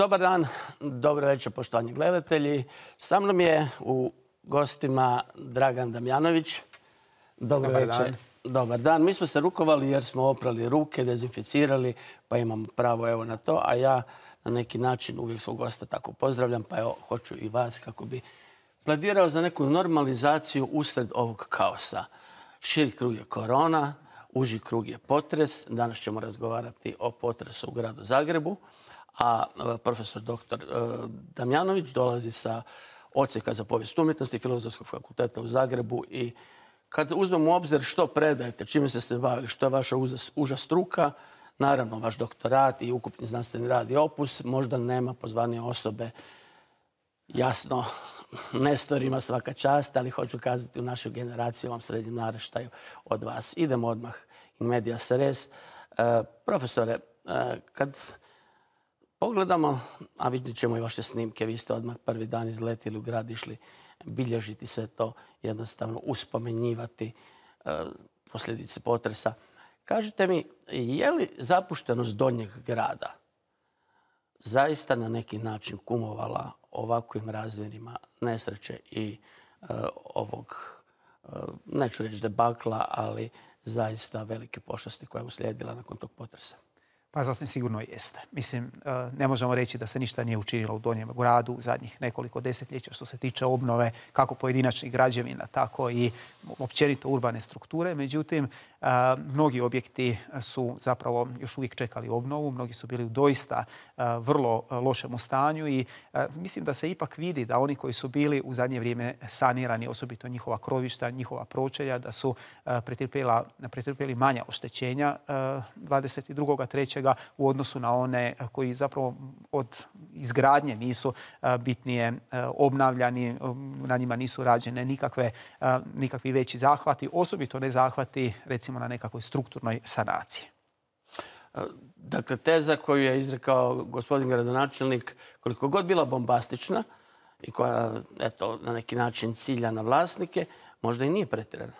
Dobar dan, dobro večer poštovani gledatelji. Sa mnom je u gostima Dragan Damjanović. Dobro Dobar večer. dan. Dobar dan. Mi smo se rukovali jer smo oprali ruke, dezinficirali, pa imam pravo evo na to. A ja na neki način uvijek svog gosta tako pozdravljam, pa evo hoću i vas kako bi pladirao za neku normalizaciju usred ovog kaosa. Širi krug je korona, uži krug je potres. Danas ćemo razgovarati o potresu u gradu Zagrebu, a e, profesor dr. e, Damjanović dolazi sa odsjeka za povijest umjetnosti Filozofskog fakulteta u Zagrebu i kad uzmemo u obzir što predajete, čime ste se bavili, što je vaša uža struka, naravno vaš doktorat i ukupni znanstveni rad i opus, možda nema pozvanije osobe Jasno, Nestorima svaka čast, ali hoću kazati u našoj generaciji, u ovom srednjem naraštaju od vas. Idemo odmah in media res. E, profesore, kad pogledamo, a vidjet ćemo i vaše snimke, vi ste odmah prvi dan izletili u grad, išli bilježiti sve to, jednostavno uspomenjivati e, posljedice potresa. Kažite mi, je li zapuštenost donjeg grada zaista na neki način kumovala ovakvim razmjerima nesreće i e, ovog, e, neću reći debakla, ali zaista velike pošasti koja je uslijedila nakon tog potresa. Pa sasvim sigurno jeste. Mislim, e, ne možemo reći da se ništa nije učinilo u Donjem gradu u zadnjih nekoliko desetljeća što se tiče obnove kako pojedinačnih građevina, tako i općenito urbane strukture. Međutim, mnogi objekti su zapravo još uvijek čekali obnovu, mnogi su bili u doista vrlo lošemu stanju i mislim da se ipak vidi da oni koji su bili u zadnje vrijeme sanirani, osobito njihova krovišta, njihova pročelja, da su pretrpjeli manja oštećenja 22.3 u odnosu na one koji zapravo od izgradnje nisu bitnije obnavljani, na njima nisu rađene nikakve, nikakvi veći zahvati, osobito ne zahvati recimo na nekakvoj strukturnoj sanaciji. Dakle, teza koju je izrekao gospodin gradonačelnik, koliko god bila bombastična i koja, eto, na neki način cilja na vlasnike, možda i nije pretjerana.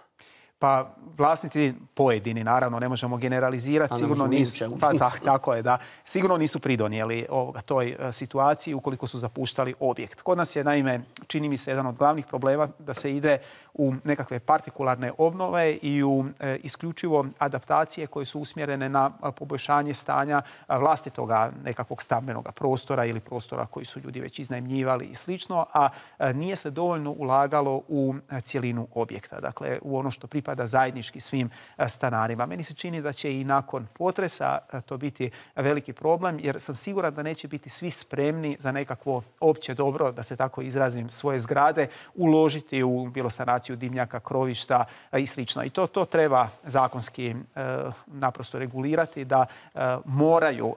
Pa vlasnici pojedini, naravno, ne možemo generalizirati. Sigurno nisu, pa, tako je, da. Sigurno nisu pridonijeli ovoga, toj e, situaciji ukoliko su zapuštali objekt. Kod nas je, naime, čini mi se jedan od glavnih problema da se ide u nekakve partikularne obnove i u e, isključivo adaptacije koje su usmjerene na poboljšanje stanja vlastitoga nekakvog stambenog prostora ili prostora koji su ljudi već iznajmljivali i slično, a e, nije se dovoljno ulagalo u cjelinu objekta. Dakle, u ono što pripada zajednički svim e, stanarima. Meni se čini da će i nakon potresa e, to biti veliki problem jer sam siguran da neće biti svi spremni za nekakvo opće dobro, da se tako izrazim, svoje zgrade uložiti u bilo sanaciju dimnjaka, krovišta e, i sl. I to, to treba zakonski naprosto regulirati da moraju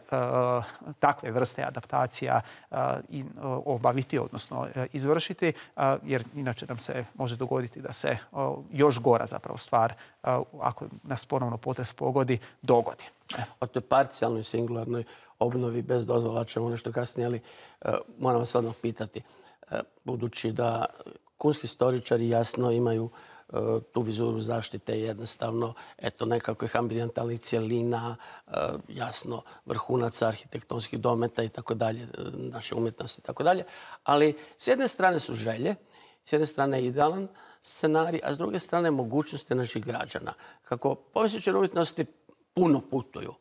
takve vrste adaptacija i obaviti, odnosno izvršiti, jer inače nam se može dogoditi da se još gora zapravo stvar, ako nas ponovno potres pogodi, dogodi. O toj parcijalnoj singularnoj obnovi bez dozvola ćemo nešto kasnije, ali e, moram vas odmah pitati. E, budući da kunski storičari jasno imaju e, tu vizuru zaštite jednostavno eto nekakvih ambijentalnih cjelina, jasno vrhunaca arhitektonskih dometa i tako dalje, naše umjetnosti i tako dalje. Ali s jedne strane su želje, s jedne strane je idealan scenarij, a s druge strane mogućnosti naših građana. Kako povjesničari umjetnosti puno putuju,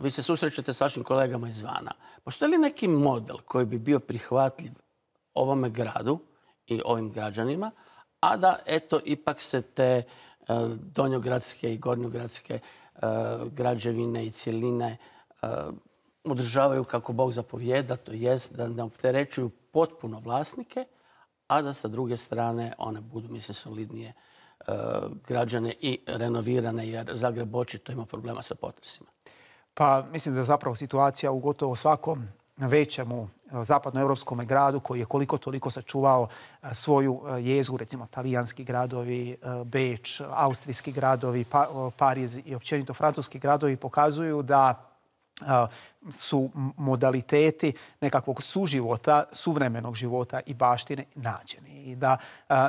vi se susrećete s vašim kolegama izvana. Postoji li neki model koji bi bio prihvatljiv ovome gradu i ovim građanima, a da eto ipak se te donjogradske i gornjogradske građevine i cjeline održavaju kako Bog zapovjeda, to jest da ne opterećuju potpuno vlasnike, a da sa druge strane one budu, mislim, solidnije e, građane i renovirane, jer Zagreb očito ima problema sa potresima. Pa mislim da je zapravo situacija u gotovo svakom većemu e, zapadnoevropskom gradu koji je koliko toliko sačuvao e, svoju jezgu, recimo talijanski gradovi, Beč, austrijski gradovi, pa, Pariz i općenito francuski gradovi pokazuju da su modaliteti nekakvog suživota, suvremenog života i baštine nađeni. I da,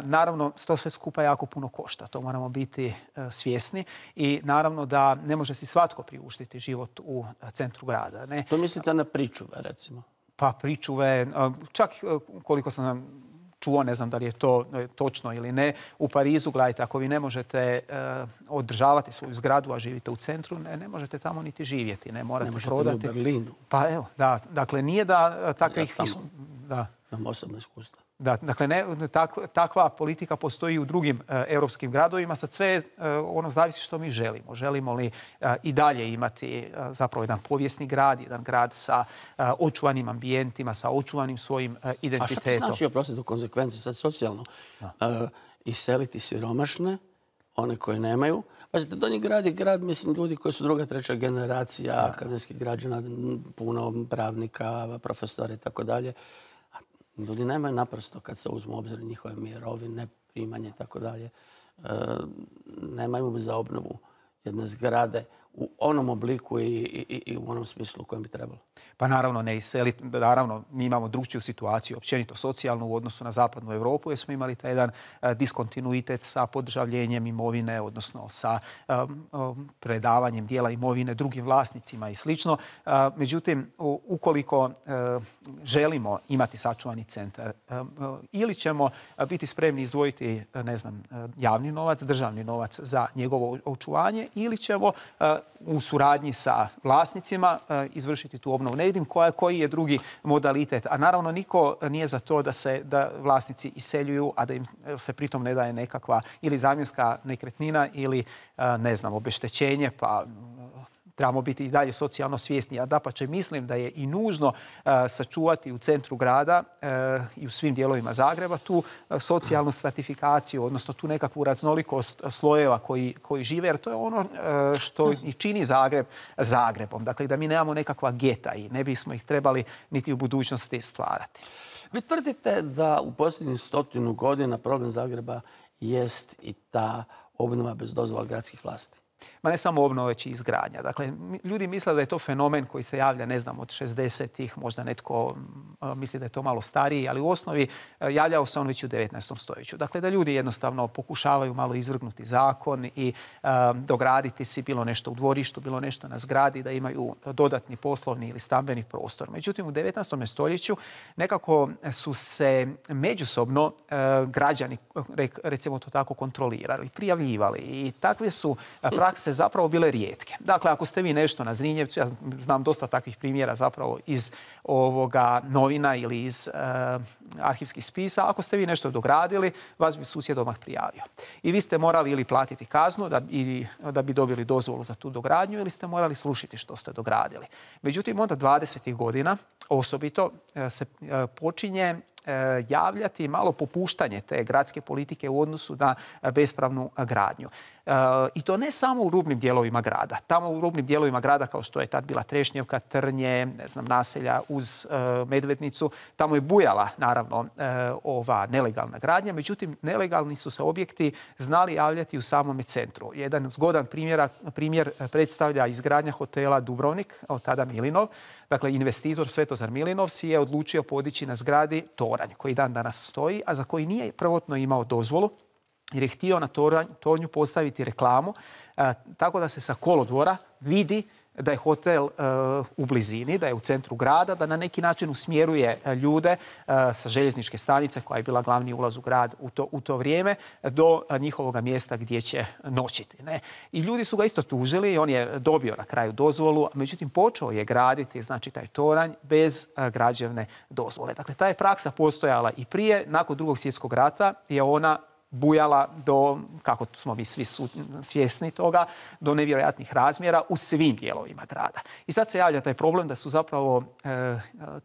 naravno, to sve skupa jako puno košta. To moramo biti e, svjesni. I naravno da ne može si svatko priuštiti život u centru grada. Ne? To mislite na pričuve, recimo? pa pričuve, čak koliko sam čuo, ne znam da li je to točno ili ne, u Parizu, gledajte, ako vi ne možete održavati svoju zgradu, a živite u centru, ne, ne možete tamo niti živjeti, ne morate ne možete prodati. u Berlinu. Pa evo, da, dakle nije da takvih... Ja, da. Imam osobno iskustvo. Da, dakle, ne, takva politika postoji u drugim e, europskim gradovima. Sad sve e, ono zavisi što mi želimo. Želimo li e, i dalje imati zapravo jedan povijesni grad, jedan grad sa očuvanim ambijentima, sa očuvanim svojim identitetom. A što to znači, oprostite, u konsekvenciji sad socijalno? iseliti siromašne, one koje nemaju. Pazite, Donji grad je grad, mislim, ljudi koji su druga, treća generacija, akademskih građana, puno pravnika, profesora i tako dalje Ljudi nemaju naprosto, kad se uzmu obzir njihove mirovine, primanje i tako dalje, e, nemaju za obnovu jedne zgrade u onom obliku i, i, i u onom smislu u kojem bi trebalo. Pa naravno ne iseliti. Naravno, mi imamo drugčiju situaciju, općenito socijalnu u odnosu na zapadnu Europu, jer smo imali taj jedan e, diskontinuitet sa podržavljenjem imovine, odnosno sa e, predavanjem dijela imovine drugim vlasnicima i slično. E, međutim, ukoliko želimo imati sačuvani centar, ili ćemo biti spremni izdvojiti, ne znam, javni novac, državni novac za njegovo očuvanje, ili ćemo u suradnji sa vlasnicima izvršiti tu obnovu. Ne vidim koji je drugi modalitet. A naravno niko nije za to da se da vlasnici iseljuju, a da im se pritom ne daje nekakva ili zamjenska nekretnina ili ne znam, obeštećenje, pa trebamo biti i dalje socijalno svjesni. A dapače, mislim da je i nužno sačuvati u centru grada i u svim dijelovima Zagreba tu socijalnu stratifikaciju, odnosno tu nekakvu raznolikost slojeva koji, koji žive, jer to je ono što i čini Zagreb Zagrebom. Dakle, da mi nemamo nekakva geta i ne bismo ih trebali niti u budućnosti stvarati. Vi tvrdite da u posljednjih stotinu godina problem Zagreba jest i ta obnova bez dozvola gradskih vlasti ma ne samo obnova, već i izgradnja. Dakle, ljudi misle da je to fenomen koji se javlja, ne znam, od 60-ih, možda netko misli da je to malo stariji, ali u osnovi javljao se on već u 19. stoljeću. Dakle, da ljudi jednostavno pokušavaju malo izvrgnuti zakon i dograditi si bilo nešto u dvorištu, bilo nešto na zgradi, da imaju dodatni poslovni ili stambeni prostor. Međutim, u 19. stoljeću nekako su se međusobno građani, recimo to tako, kontrolirali, prijavljivali i takve su prakse zapravo bile rijetke. Dakle, ako ste vi nešto na Zrinjevcu, ja znam dosta takvih primjera zapravo iz ovoga novina ili iz uh, arhivskih spisa, ako ste vi nešto dogradili, vas bi susjed odmah prijavio. I vi ste morali ili platiti kaznu da, ili, da bi dobili dozvolu za tu dogradnju ili ste morali slušiti što ste dogradili. Međutim, onda 20. godina osobito e, se e, počinje E, javljati malo popuštanje te gradske politike u odnosu na bespravnu gradnju. E, I to ne samo u rubnim dijelovima grada. Tamo u rubnim dijelovima grada kao što je tad bila Trešnjevka, Trnje, ne znam, naselja uz e, Medvednicu, tamo je bujala naravno ova nelegalna gradnja, međutim nelegalni su se objekti znali javljati u samome centru. Jedan zgodan primjer predstavlja izgradnja hotela Dubrovnik, od tada Milinov, Dakle, investitor Svetozar Milinov si je odlučio podići na zgradi toranj koji dan danas stoji, a za koji nije prvotno imao dozvolu jer je htio na tornju postaviti reklamu tako da se sa kolodvora vidi da je hotel e, u blizini, da je u centru grada, da na neki način usmjeruje e, ljude e, sa željezničke stanice koja je bila glavni ulaz u grad u to, u to vrijeme do njihovog mjesta gdje će noćiti. Ne? I ljudi su ga isto tužili i on je dobio na kraju dozvolu, međutim počeo je graditi znači taj toranj bez građevne dozvole. Dakle, ta je praksa postojala i prije, nakon drugog svjetskog rata je ona bujala do, kako smo mi svi svjesni toga, do nevjerojatnih razmjera u svim dijelovima grada. I sad se javlja taj problem da su zapravo e,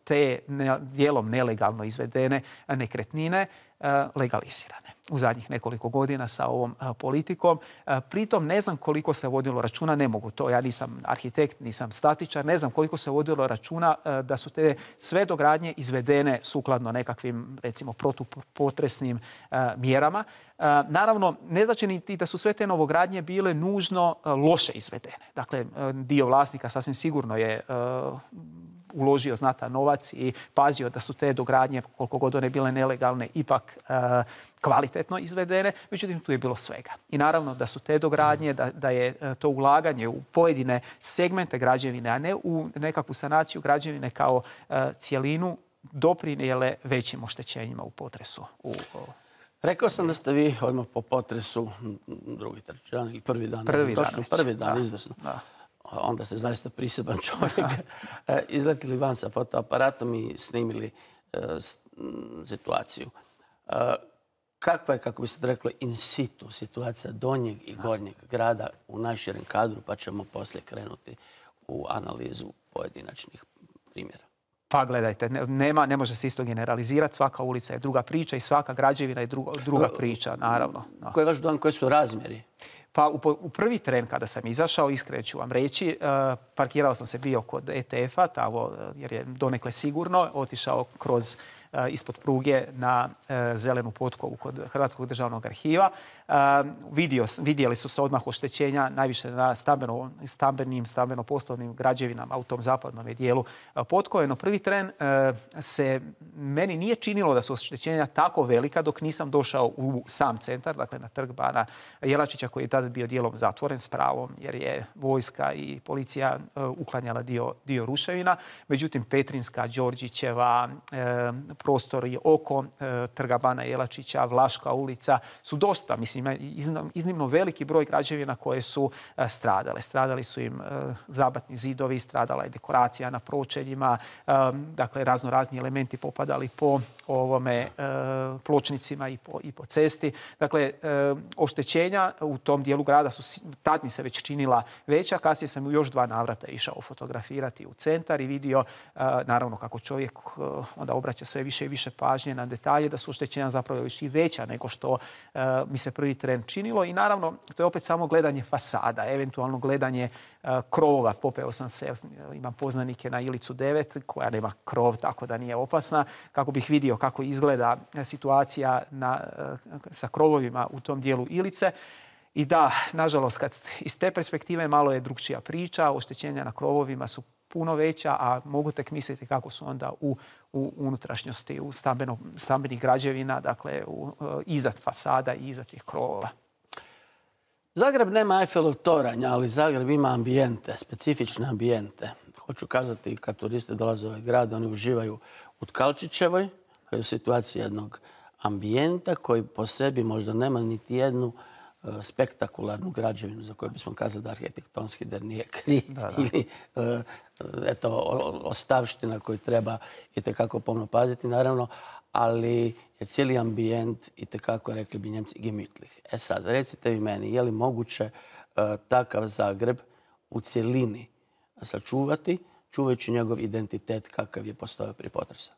te dijelom nelegalno izvedene nekretnine legalizirane u zadnjih nekoliko godina sa ovom politikom. Pritom ne znam koliko se vodilo računa, ne mogu to, ja nisam arhitekt, nisam statičar, ne znam koliko se vodilo računa da su te sve dogradnje izvedene sukladno nekakvim, recimo, protupotresnim mjerama. Naravno, ne znači niti da su sve te novogradnje bile nužno loše izvedene. Dakle, dio vlasnika sasvim sigurno je uložio znatan novac i pazio da su te dogradnje, koliko god one bile nelegalne, ipak kvalitetno izvedene, međutim tu je bilo svega. I naravno da su te dogradnje, da, da je to ulaganje u pojedine segmente građevine, a ne u nekakvu sanaciju građevine kao cijelinu, doprinijele većim oštećenjima u potresu. U, Rekao sam da ste vi odmah po potresu, drugi dan ili prvi dan, prvi dan, točno, prvi dan izvesno. Onda ste zaista priseban čovjek. E, izletili van sa fotoaparatom i snimili e, situaciju. E, kakva je, kako biste rekli, in situ situacija donjeg i gornjeg grada u najširem kadru, pa ćemo poslije krenuti u analizu pojedinačnih primjera. Pa gledajte, nema, ne može se isto generalizirati, svaka ulica je druga priča i svaka građevina je druga, druga priča, naravno. Koji je vaš dojam, koji su razmjeri? Pa u, prvi tren kada sam izašao, iskreno ću vam reći, e, parkirao sam se bio kod ETF-a, tamo jer je donekle sigurno, otišao kroz E, ispod pruge na e, zelenu potkovu kod Hrvatskog državnog arhiva. E, vidjeli su se odmah oštećenja najviše na stambenim, stambeno-poslovnim građevinama u tom zapadnom dijelu potkove. No prvi tren se meni nije činilo da su oštećenja tako velika dok nisam došao u sam centar, dakle na trg Bana Jelačića koji je tada bio dijelom zatvoren s pravom jer je vojska i policija uklanjala dio, dio ruševina. Međutim, Petrinska, Đorđićeva, prostori oko e, Trga Bana Jelačića, Vlaška ulica su dosta, mislim, iznimno veliki broj građevina koje su e, stradale. Stradali su im e, zabatni zidovi, stradala je dekoracija na pročeljima, dakle razno razni elementi popadali po ovome pločnicima i po, i po cesti. Dakle, oštećenja u tom dijelu grada su tad mi se već činila veća. Kasnije sam u još dva navrata išao fotografirati u centar i vidio, naravno kako čovjek onda obraća sve više i više pažnje na detalje, da su oštećenja zapravo još i veća nego što e, mi se prvi tren činilo. I naravno, to je opet samo gledanje fasada, eventualno gledanje uh, krovova. Popeo sam se, imam poznanike na Ilicu 9, koja nema krov, tako da nije opasna, kako bih vidio kako izgleda situacija na, sa krovovima u tom dijelu Ilice. I da, nažalost, kad iz te perspektive malo je drugčija priča, oštećenja na krovovima su puno veća, a mogu tek misliti kako su onda u, u unutrašnjosti, u stambeno, stambenih građevina, dakle uh, iza fasada i iza tih krovova. Zagreb nema Eiffelov toranja, ali Zagreb ima ambijente, specifične ambijente. Hoću kazati, kad turisti dolaze u ovaj grad, oni uživaju u Tkalčićevoj, u situaciji jednog ambijenta koji po sebi možda nema niti jednu E, spektakularnu građevinu za koju bismo kazali da arhitektonski der nije kri ili e, eto, ostavština koju treba i tekako pomno paziti, naravno, ali je cijeli ambijent i tekako, rekli bi njemci, gemütlich. E sad, recite vi meni, je li moguće e, takav Zagreb u cijelini sačuvati, čuvajući njegov identitet kakav je postojao prije potresa?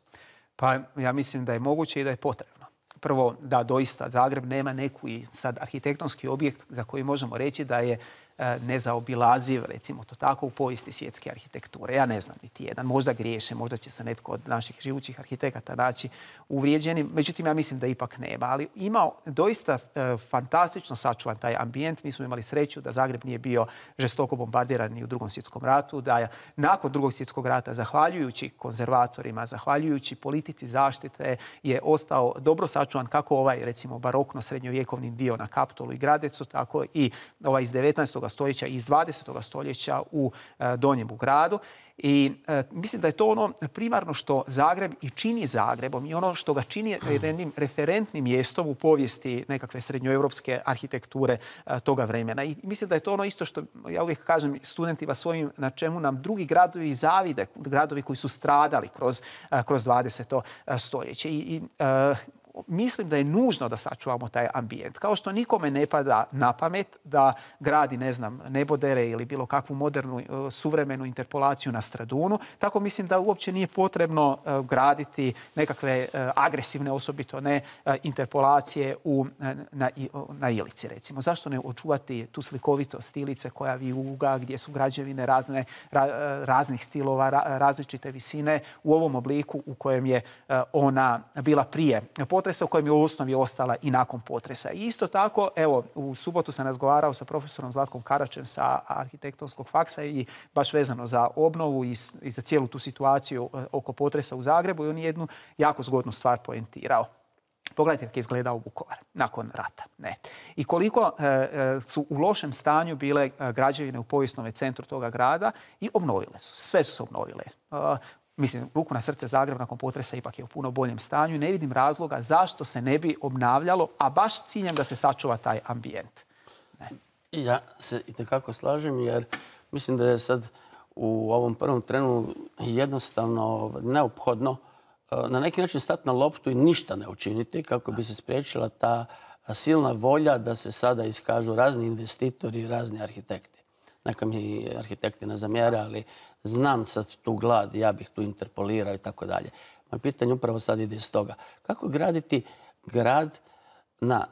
Pa ja mislim da je moguće i da je potrebno prvo da doista Zagreb nema neku i sad arhitektonski objekt za koji možemo reći da je E, nezaobilaziv, recimo to tako, u povijesti svjetske arhitekture. Ja ne znam niti jedan. Možda griješe, možda će se netko od naših živućih arhitekata naći uvrijeđenim. Međutim, ja mislim da ipak nema. Ali imao doista e, fantastično sačuvan taj ambijent. Mi smo imali sreću da Zagreb nije bio žestoko bombardiran ni u drugom svjetskom ratu, da je nakon drugog svjetskog rata, zahvaljujući konzervatorima, zahvaljujući politici zaštite, je ostao dobro sačuvan kako ovaj, recimo, barokno srednjovjekovni dio na Kaptolu i Gradecu, tako i ovaj iz 19 stoljeća i iz 20. stoljeća u e, Donjem gradu. I e, mislim da je to ono primarno što Zagreb i čini Zagrebom i ono što ga čini jednim referentnim mjestom u povijesti nekakve srednjoevropske arhitekture e, toga vremena. I mislim da je to ono isto što ja uvijek kažem studentima svojim na čemu nam drugi gradovi zavide, gradovi koji su stradali kroz, kroz 20. stoljeće. I, i mislim da je nužno da sačuvamo taj ambijent. Kao što nikome ne pada na pamet da gradi, ne znam, nebodere ili bilo kakvu modernu, e, suvremenu interpolaciju na Stradunu, tako mislim da uopće nije potrebno e, graditi nekakve e, agresivne, osobito ne, interpolacije u, na, na Ilici, recimo. Zašto ne očuvati tu slikovitost Ilice koja vijuga, gdje su građevine razne, raznih stilova, različite visine u ovom obliku u kojem je ona bila prije potresa potresa u kojem je u osnovi ostala i nakon potresa. I isto tako, evo, u subotu sam razgovarao sa profesorom Zlatkom Karačem sa arhitektonskog faksa i baš vezano za obnovu i, za cijelu tu situaciju e, oko potresa u Zagrebu i on je jednu jako zgodnu stvar poentirao. Pogledajte kako je izgledao Vukovar nakon rata. Ne. I koliko e, e, su u lošem stanju bile građevine u povijesnom centru toga grada i obnovile su se. Sve su se obnovile. Mislim, ruku na srce Zagreb nakon potresa ipak je u puno boljem stanju. Ne vidim razloga zašto se ne bi obnavljalo, a baš ciljem da se sačuva taj ambijent. Ne. Ja se i tekako slažem jer mislim da je sad u ovom prvom trenu jednostavno neophodno na neki način stati na loptu i ništa ne učiniti kako bi se spriječila ta silna volja da se sada iskažu razni investitori i razni arhitekti. Neka mi arhitekti ne zamjere, ali znam sad tu glad, ja bih tu interpolirao i tako dalje. Moje pitanje upravo sad ide iz toga. Kako graditi grad na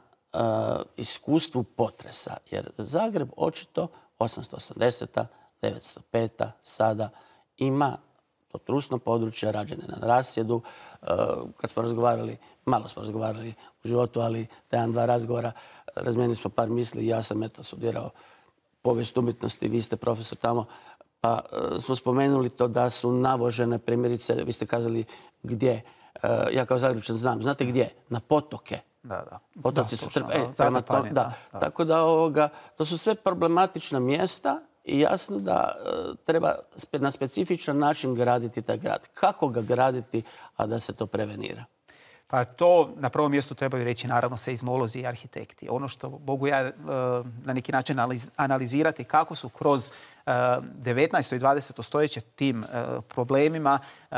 iskustvu potresa? Jer Zagreb očito 880. 905. sada ima to trusno područje, rađene na rasjedu. E, kad smo razgovarali, malo smo razgovarali u životu, ali jedan, dva razgovora, razmijenili smo par misli. Ja sam eto studirao povijest umjetnosti, vi ste profesor tamo, pa e, smo spomenuli to da su navožene primjerice, vi ste kazali gdje, e, ja kao Zagrebčan znam, znate gdje? Na potoke. Da, da. Potoci su da, Tako da ovoga, to su sve problematična mjesta i jasno da e, treba na specifičan način graditi taj grad. Kako ga graditi, a da se to prevenira? Pa to na prvom mjestu trebaju reći naravno seizmolozi i arhitekti. Ono što mogu ja e, na neki način analizirati kako su kroz 19. i 20. stoljeće tim e, problemima e,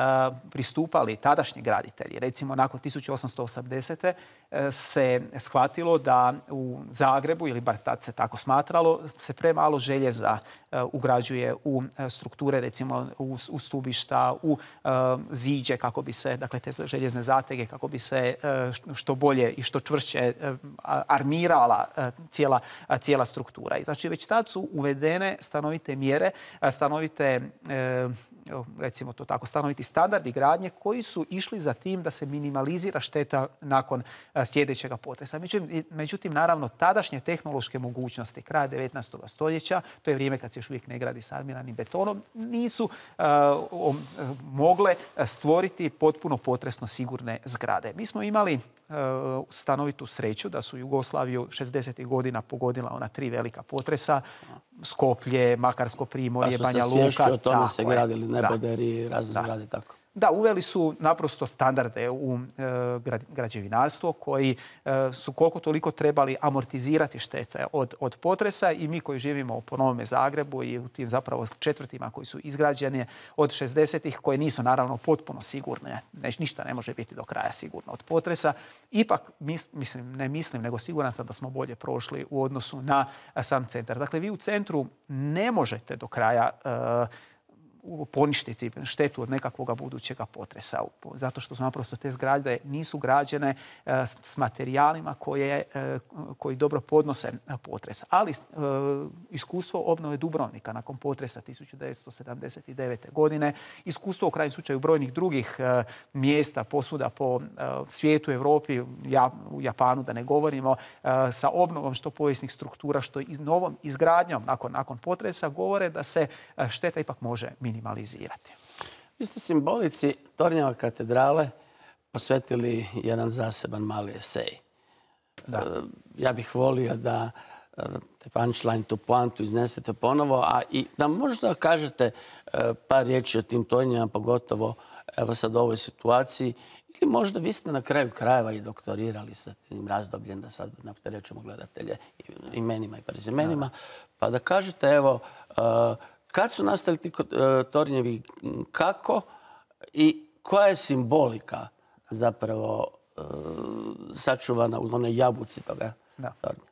pristupali tadašnji graditelji. Recimo, nakon 1880. E, se shvatilo da u Zagrebu, ili bar tad se tako smatralo, se premalo željeza ugrađuje u strukture, recimo u stubišta, u ziđe kako bi se, dakle te željezne zatege, kako bi se što bolje i što čvršće armirala cijela, cijela struktura. I znači već tad su uvedene stanovite mjere, stanovite e, recimo to tako, stanoviti standardi gradnje koji su išli za tim da se minimalizira šteta nakon sljedećega potresa. Međutim, naravno, tadašnje tehnološke mogućnosti kraja 19. stoljeća, to je vrijeme kad se još uvijek ne gradi s armiranim betonom, nisu mogle stvoriti potpuno potresno sigurne zgrade. Mi smo imali stanovitu sreću da su Jugoslaviju 60. godina pogodila ona tri velika potresa. Skoplje, Makarsko primorje, Banja Luka. o tome se gradili neboderi, razne zgrade tako. Da, uveli su naprosto standarde u e, građevinarstvo koji e, su koliko toliko trebali amortizirati štete od, od potresa i mi koji živimo po Novome Zagrebu i u tim zapravo četvrtima koji su izgrađeni od 60-ih koje nisu naravno potpuno sigurne, ništa ne može biti do kraja sigurno od potresa, ipak mislim, ne mislim nego siguran sam da smo bolje prošli u odnosu na sam centar. Dakle, vi u centru ne možete do kraja e, poništiti štetu od nekakvog budućeg potresa. Zato što su naprosto te zgrade nisu građene e, s materijalima koje, e, koji dobro podnose potres. Ali e, iskustvo obnove Dubrovnika nakon potresa 1979. godine, iskustvo u krajnjem slučaju brojnih drugih mjesta posuda po svijetu, Europi, u Japanu da ne govorimo, sa obnovom što povijesnih struktura, što i novom izgradnjom nakon, potresa govore da se šteta ipak može minimalizirati. Vi ste simbolici Tornjava katedrale posvetili jedan zaseban mali esej. Da. E, ja bih volio da e, te punchline, tu poantu iznesete ponovo, a i da možda kažete e, par riječi o tim tornjama, pogotovo evo sad u ovoj situaciji, ili možda vi ste na kraju krajeva i doktorirali sa tim razdobljem, da sad napterećemo gledatelje imenima i prezimenima, pa da kažete evo kad su nastali ti e, tornjevi, kako i koja je simbolika zapravo e, sačuvana u onoj jabuci toga tornja?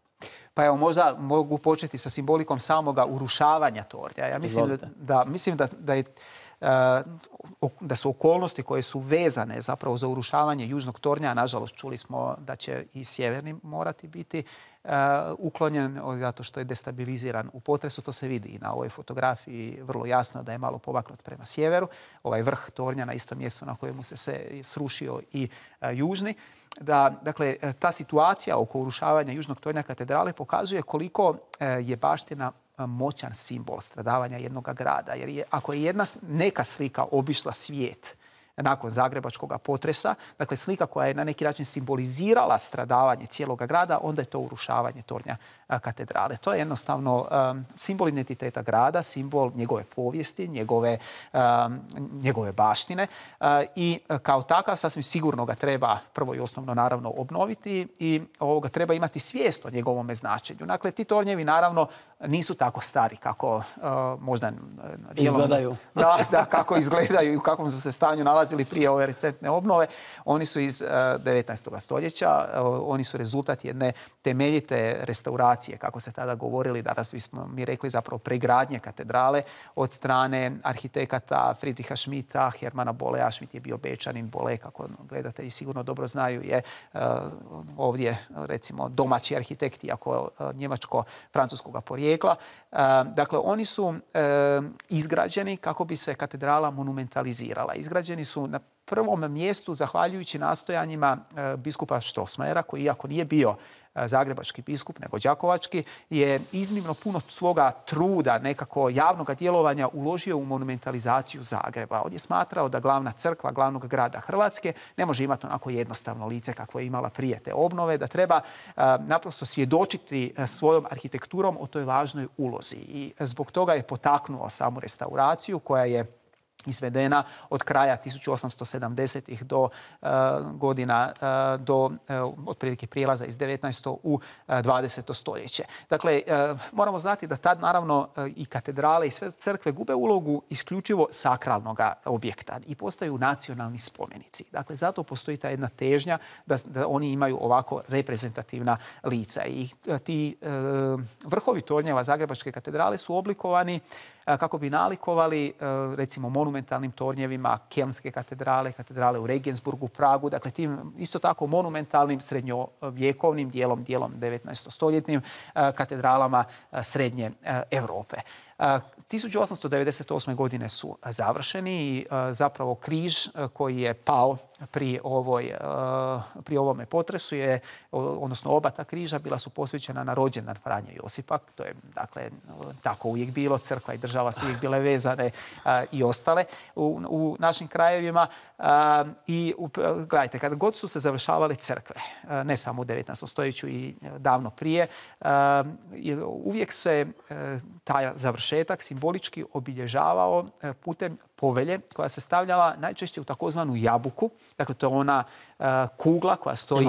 Pa evo, možda mogu početi sa simbolikom samoga urušavanja tornja. Ja mislim da, mislim da, da je da su okolnosti koje su vezane zapravo za urušavanje južnog tornja, nažalost čuli smo da će i sjeverni morati biti uh, uklonjen zato što je destabiliziran u potresu. To se vidi i na ovoj fotografiji vrlo jasno da je malo pomaknut prema sjeveru. Ovaj vrh tornja na istom mjestu na kojemu se, se srušio i uh, južni. Da, dakle, ta situacija oko urušavanja južnog tornja katedrale pokazuje koliko je baština moćan simbol stradavanja jednog grada. Jer je, ako je jedna neka slika obišla svijet nakon zagrebačkog potresa, dakle slika koja je na neki način simbolizirala stradavanje cijelog grada, onda je to urušavanje tornja katedrale. To je jednostavno simbol identiteta grada, simbol njegove povijesti, njegove, njegove baštine i kao takav sasvim sigurno ga treba prvo i osnovno naravno obnoviti i ovoga treba imati svijest o njegovome značenju. Dakle, ti tornjevi naravno nisu tako stari kako možda izgledaju. Da, da, kako izgledaju i u kakvom su se stanju nalazili prije ove recentne obnove. Oni su iz 19. stoljeća, oni su rezultat jedne temeljite restauracije kako se tada govorili, danas bismo mi rekli zapravo pregradnje katedrale od strane arhitekata Friedricha Schmidta, Hermana Bolea. Schmidt je bio bečanin, Bole, kako gledatelji sigurno dobro znaju, je uh, ovdje recimo domaći arhitekt, iako njemačko-francuskog porijekla. Dakle, oni su izgrađeni kako bi se katedrala monumentalizirala. Izgrađeni su na prvom mjestu zahvaljujući nastojanjima biskupa Štosmajera, koji iako nije bio zagrebački biskup, nego Đakovački, je iznimno puno svoga truda, nekako javnog djelovanja uložio u monumentalizaciju Zagreba. On je smatrao da glavna crkva glavnog grada Hrvatske ne može imati onako jednostavno lice kako je imala prije te obnove, da treba naprosto svjedočiti svojom arhitekturom o toj važnoj ulozi. I zbog toga je potaknuo samu restauraciju koja je izvedena od kraja 1870-ih do uh, godina uh, do uh, otprilike prijelaza iz 19. u 20. stoljeće. Dakle, moramo znati da tad naravno i katedrale i sve crkve gube ulogu isključivo sakralnog objekta i postaju nacionalni spomenici. Dakle, zato postoji ta jedna težnja da, da oni imaju ovako reprezentativna lica. I ti vrhovi tornjeva Zagrebačke katedrale su oblikovani kako bi nalikovali recimo monumentalnim tornjevima Kelnske katedrale, katedrale u Regensburgu, Pragu, dakle tim isto tako monumentalnim srednjovjekovnim dijelom, dijelom 19. stoljetnim katedralama srednje Europe. 1898. godine su završeni i zapravo križ koji je pao pri, ovoj, pri ovome potresu je, odnosno oba ta križa bila su posvećena na rođendan Franje Josipa. To je, dakle, tako uvijek bilo. Crkva i država su uvijek bile vezane i ostale u, našim krajevima. I gledajte, kada god su se završavale crkve, ne samo u 19. stoljeću i davno prije, uvijek se taj završetak simbolički obilježavao putem povelje koja se stavljala najčešće u takozvanu jabuku. Dakle, to je ona kugla koja stoji...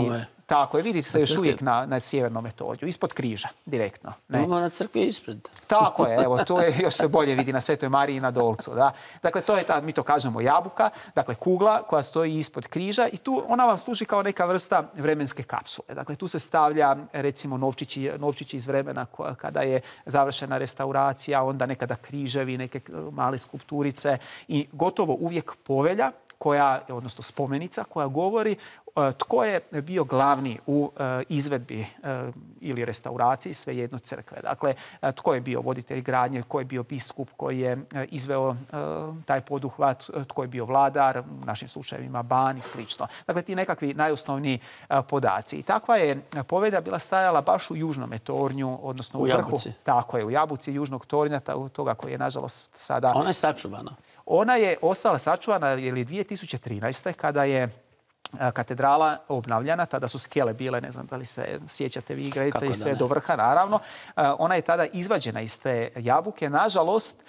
Tako je, vidite se još uvijek na, na sjevernom metodju, ispod križa, direktno. Ne. Imamo na crkvi ispred. Tako je, evo, to je još se bolje vidi na Svetoj Mariji i na Dolcu. Da. Dakle, to je ta, mi to kažemo jabuka, dakle kugla koja stoji ispod križa i tu ona vam služi kao neka vrsta vremenske kapsule. Dakle, tu se stavlja recimo novčići, novčići iz vremena kada je završena restauracija, onda nekada križevi, neke male skulpturice i gotovo uvijek povelja koja, odnosno spomenica koja govori E, tko je bio glavni u e, izvedbi e, ili restauraciji svejedno crkve. Dakle, tko je bio voditelj gradnje, tko je bio biskup koji je izveo taj poduhvat, tko je bio vladar, u našim slučajevima ban i slično. Dakle, ti nekakvi najosnovniji podaci. I takva je poveda bila stajala baš u južnom tornju, odnosno u, u vrhu. Jabuci. Tako je, u Jabuci južnog tornja, toga koji je nažalost sada... Ona je sačuvana. Ona je ostala sačuvana ili 2013. kada je katedrala obnavljana, tada su skele bile, ne znam da li se sjećate vi igrate i sve do vrha, naravno. Ona je tada izvađena iz te jabuke. Nažalost,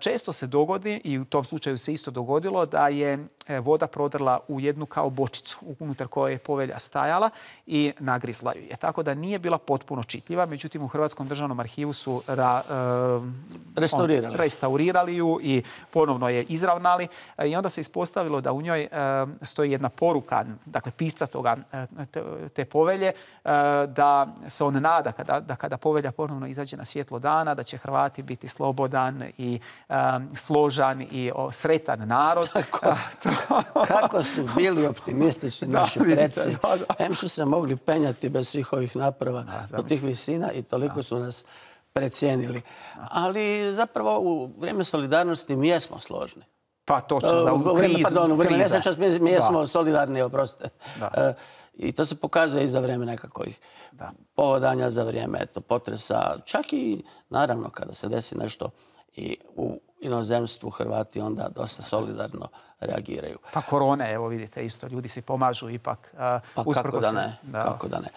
često se dogodi, i u tom slučaju se isto dogodilo, da je voda prodrla u jednu kao bočicu unutar koje je povelja stajala i nagrizla ju je. Tako da nije bila potpuno čitljiva. Međutim, u Hrvatskom državnom arhivu su restaurirali. restaurirali ju i ponovno je izravnali. I onda se ispostavilo da u njoj stoji jedna poruka, dakle pisca toga, te, povelje, da se on nada kada, da kada povelja ponovno izađe na svjetlo dana, da će Hrvati biti slobodan i složan i sretan narod. Kako su bili optimistični naši preci. Em su se mogli penjati bez svih ovih naprava do tih visina i toliko su nas precijenili. Ali zapravo u vrijeme solidarnosti mi jesmo složni. Pa točno, da u krizi. Pardon, u vrijeme mi, jesmo solidarni, oprostite. E, I to se pokazuje i za vrijeme nekakvih povodanja, za vrijeme eto, potresa. Čak i, naravno, kada se desi nešto i u inozemstvu Hrvati onda dosta solidarno reagiraju. Pa korone, evo vidite isto, ljudi se pomažu ipak. Pa kako da ne, kako da ne.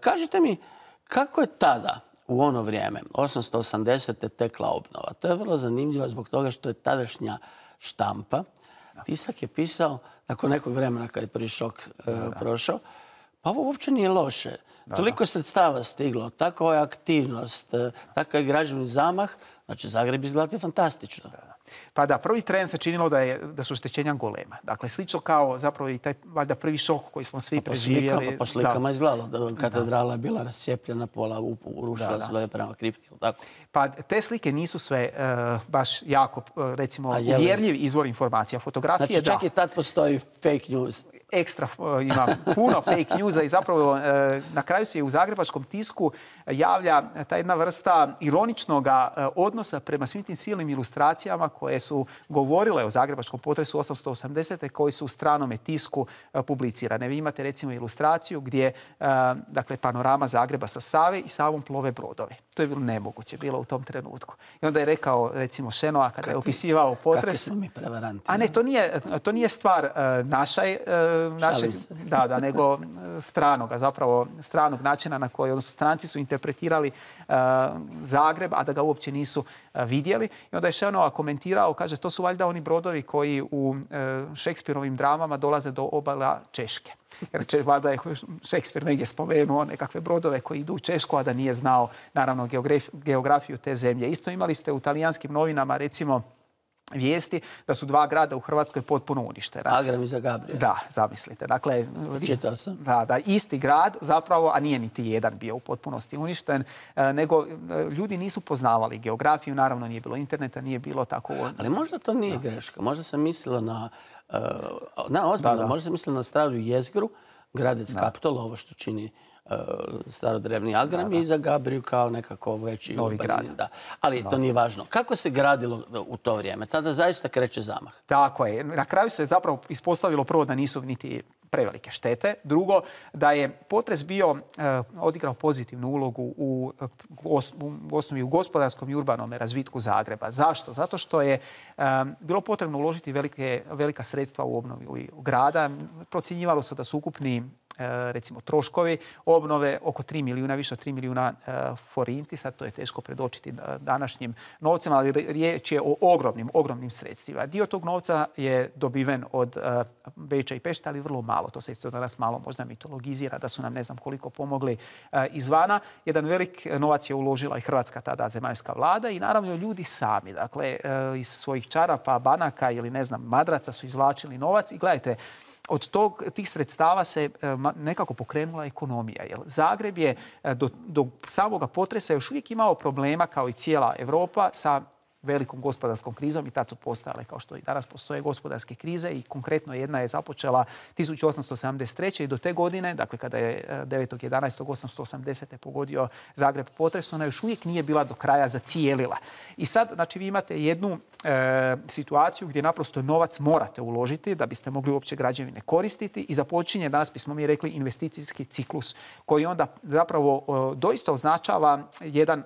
Kažite mi, kako je tada u ono vrijeme, 880. tekla obnova? To je vrlo zanimljivo zbog toga što je tadašnja štampa. Tisak je pisao, nakon nekog vremena kad je prvi šok e, prošao, pa ovo uopće nije loše. Toliko sredstava stiglo, takva je aktivnost, e, takav je građevni zamah, znači Zagreb izgleda fantastično. Pa da, prvi tren se činilo da, je, da su oštećenja golema. Dakle, slično kao zapravo i taj valjda prvi šok koji smo svi preživjeli. Po slikama, izgledalo da katedrala je bila rascijepljena, pola urušila se da je prema kripti. Tako? Pa te slike nisu sve eh, baš jako, eh, recimo, uvjerljiv izvor informacija. Fotografije, znači, čak i tad postoji fake news ekstra, e, ima puno fake newsa i zapravo e, na kraju se u zagrebačkom tisku javlja ta jedna vrsta ironičnog e, odnosa prema svim tim silnim ilustracijama koje su govorile o zagrebačkom potresu 880. koji su u stranome tisku publicirane. Vi imate recimo ilustraciju gdje dakle panorama Zagreba sa Save i Savom plove brodove. To je bilo nemoguće, bilo u tom trenutku. I onda je rekao recimo Šenoa kada je opisivao potres... mi prevaranti. A ne, to nije, to nije stvar naša našeg, da, da, nego e, stranoga, zapravo stranog načina na koji, odnosno stranci su interpretirali e, Zagreb, a da ga uopće nisu e, vidjeli. I onda je Šenova komentirao, kaže, to su valjda oni brodovi koji u Šekspirovim dramama dolaze do obala Češke. Jer će, valjda je Šekspir negdje spomenuo nekakve brodove koji idu u Češku, a da nije znao, naravno, geografiju te zemlje. Isto imali ste u talijanskim novinama, recimo, vijesti da su dva grada u Hrvatskoj potpuno uništena. Agram i Zagabrija. Da, zamislite. Dakle, Čitao sam. Da, da, isti grad zapravo, a nije niti jedan bio u potpunosti uništen, e, nego e, ljudi nisu poznavali geografiju, naravno nije bilo interneta, nije bilo tako... Ali možda to nije greška. Možda sam mislila na... E, na ozbiljno, možda sam mislila na staru jezgru, gradec Kaptol, ovo što čini starodrevni Agram i za Gabriju kao nekako veći Novi grad. Da. Ali to nije važno. Kako se gradilo u to vrijeme? Tada zaista kreće zamah. Tako je. Na kraju se zapravo ispostavilo prvo da nisu niti prevelike štete. Drugo, da je potres bio e, odigrao pozitivnu ulogu u, u osnovi u gospodarskom i urbanom razvitku Zagreba. Zašto? Zato što je e, bilo potrebno uložiti velike, velika sredstva u obnovi grada. Procjenjivalo se da su ukupni recimo troškovi obnove oko 3 milijuna, više od 3 milijuna e, forinti. Sad to je teško predočiti današnjim novcima, ali riječ je o ogromnim, ogromnim sredstvima. Dio tog novca je dobiven od e, Beča i Pešta, ali vrlo malo. To se isto danas malo možda mitologizira da su nam ne znam koliko pomogli izvana. Jedan velik novac je uložila i Hrvatska tada zemaljska vlada i naravno ljudi sami. Dakle, iz svojih čarapa, banaka ili ne znam, madraca su izvlačili novac i gledajte, od tog, tih sredstava se e, nekako pokrenula ekonomija. Jer Zagreb je e, do, do samoga potresa još uvijek imao problema kao i cijela Europa sa velikom gospodarskom krizom i tad su postojale kao što i danas postoje gospodarske krize i konkretno jedna je započela 1873. i do te godine, dakle kada je 9.11.880. E, pogodio Zagreb potres, ona još uvijek nije bila do kraja zacijelila. I sad, znači, vi imate jednu e, situaciju gdje naprosto novac morate uložiti da biste mogli uopće građevine koristiti i započinje, danas bismo mi rekli, investicijski ciklus koji onda zapravo doista označava jedan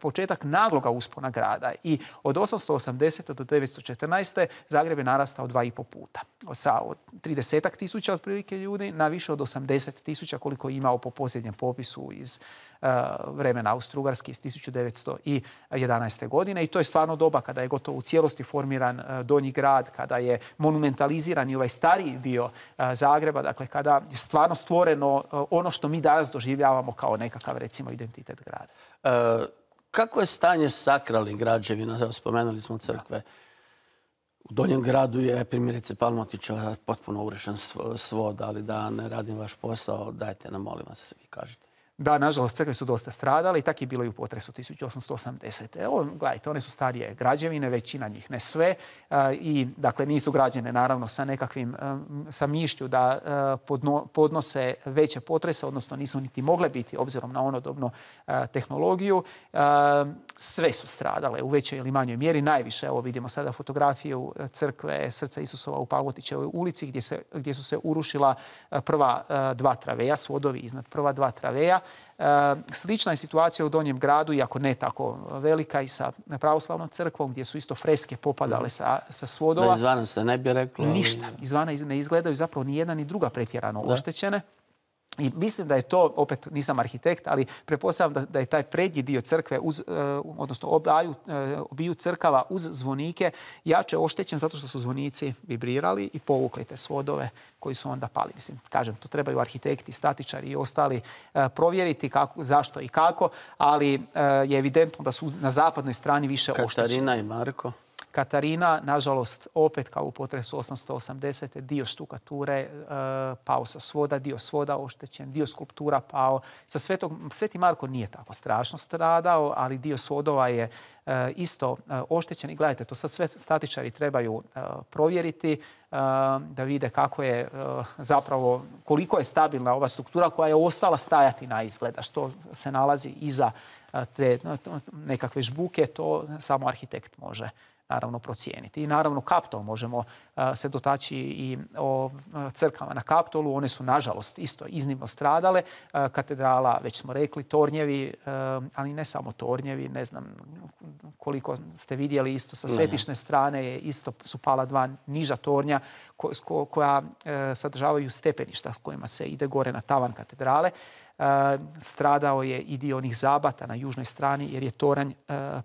početak nagloga uspona grada. I od 880. do 914. Zagreb je narastao dva i po puta. Sa od 30 tisuća otprilike ljudi na više od 80 tisuća koliko je imao po posljednjem popisu iz uh, vremena Austro-Ugarske iz 1911. godine. I to je stvarno doba kada je gotovo u cijelosti formiran uh, Donji grad, kada je monumentaliziran i ovaj stariji dio uh, Zagreba, dakle kada je stvarno stvoreno ono što mi danas doživljavamo kao nekakav recimo identitet grada. Kako je stanje sakralnih građevina? Spomenuli smo crkve. U Donjem gradu je primjerice Palmotića potpuno urešen svod, ali da ne radim vaš posao, dajte nam, molim vas, vi kažete. Da, nažalost, crkve su dosta stradale i tak je bilo i u potresu 1880. Evo, gledajte, one su starije građevine, većina njih, ne sve. I, dakle, nisu građene, naravno, sa nekakvim, sa mišlju da podnose veće potrese, odnosno nisu niti mogle biti, obzirom na onodobnu tehnologiju. Sve su stradale u većoj ili manjoj mjeri. Najviše, evo vidimo sada fotografiju crkve Srca Isusova u Pavotićevoj ulici gdje, se, gdje su se urušila prva dva traveja, svodovi iznad prva dva traveja. Slična je situacija u Donjem gradu, iako ne tako velika, i sa pravoslavnom crkvom, gdje su isto freske popadale sa, sa svodova. Da, izvana se ne bi reklo. Ništa. Izvana ne izgledaju zapravo ni jedna ni druga pretjerano oštećene. I mislim da je to, opet nisam arhitekt, ali prepostavljam da, da je taj prednji dio crkve, uz, uh, odnosno obaju, uh, obiju crkava uz zvonike, jače oštećen zato što su zvonici vibrirali i povukli te svodove koji su onda pali. Mislim, kažem, to trebaju arhitekti, statičari i ostali uh, provjeriti kako, zašto i kako, ali je evidentno da su na zapadnoj strani više oštećeni. Katarina i Marko? Katarina, nažalost, opet kao u potresu 880. dio štukature e, pao sa svoda, dio svoda oštećen, dio skulptura pao. Sa Svetog, Sveti Marko nije tako strašno stradao, ali dio svodova je e, isto e, oštećen. I gledajte, to sad sve statičari trebaju provjeriti da vide kako je zapravo, koliko je stabilna ova struktura koja je ostala stajati na izgleda, što se nalazi iza te nekakve žbuke, to samo arhitekt može naravno procijeniti. I naravno Kaptol možemo se dotaći i o crkvama na Kaptolu. One su nažalost isto iznimno stradale. Katedrala, već smo rekli, tornjevi, ali ne samo tornjevi, ne znam koliko ste vidjeli isto sa svetišne strane isto su pala dva niža tornja koja e, sadržavaju stepeništa s kojima se ide gore na tavan katedrale. E, stradao je i dio onih zabata na južnoj strani jer je toranj e,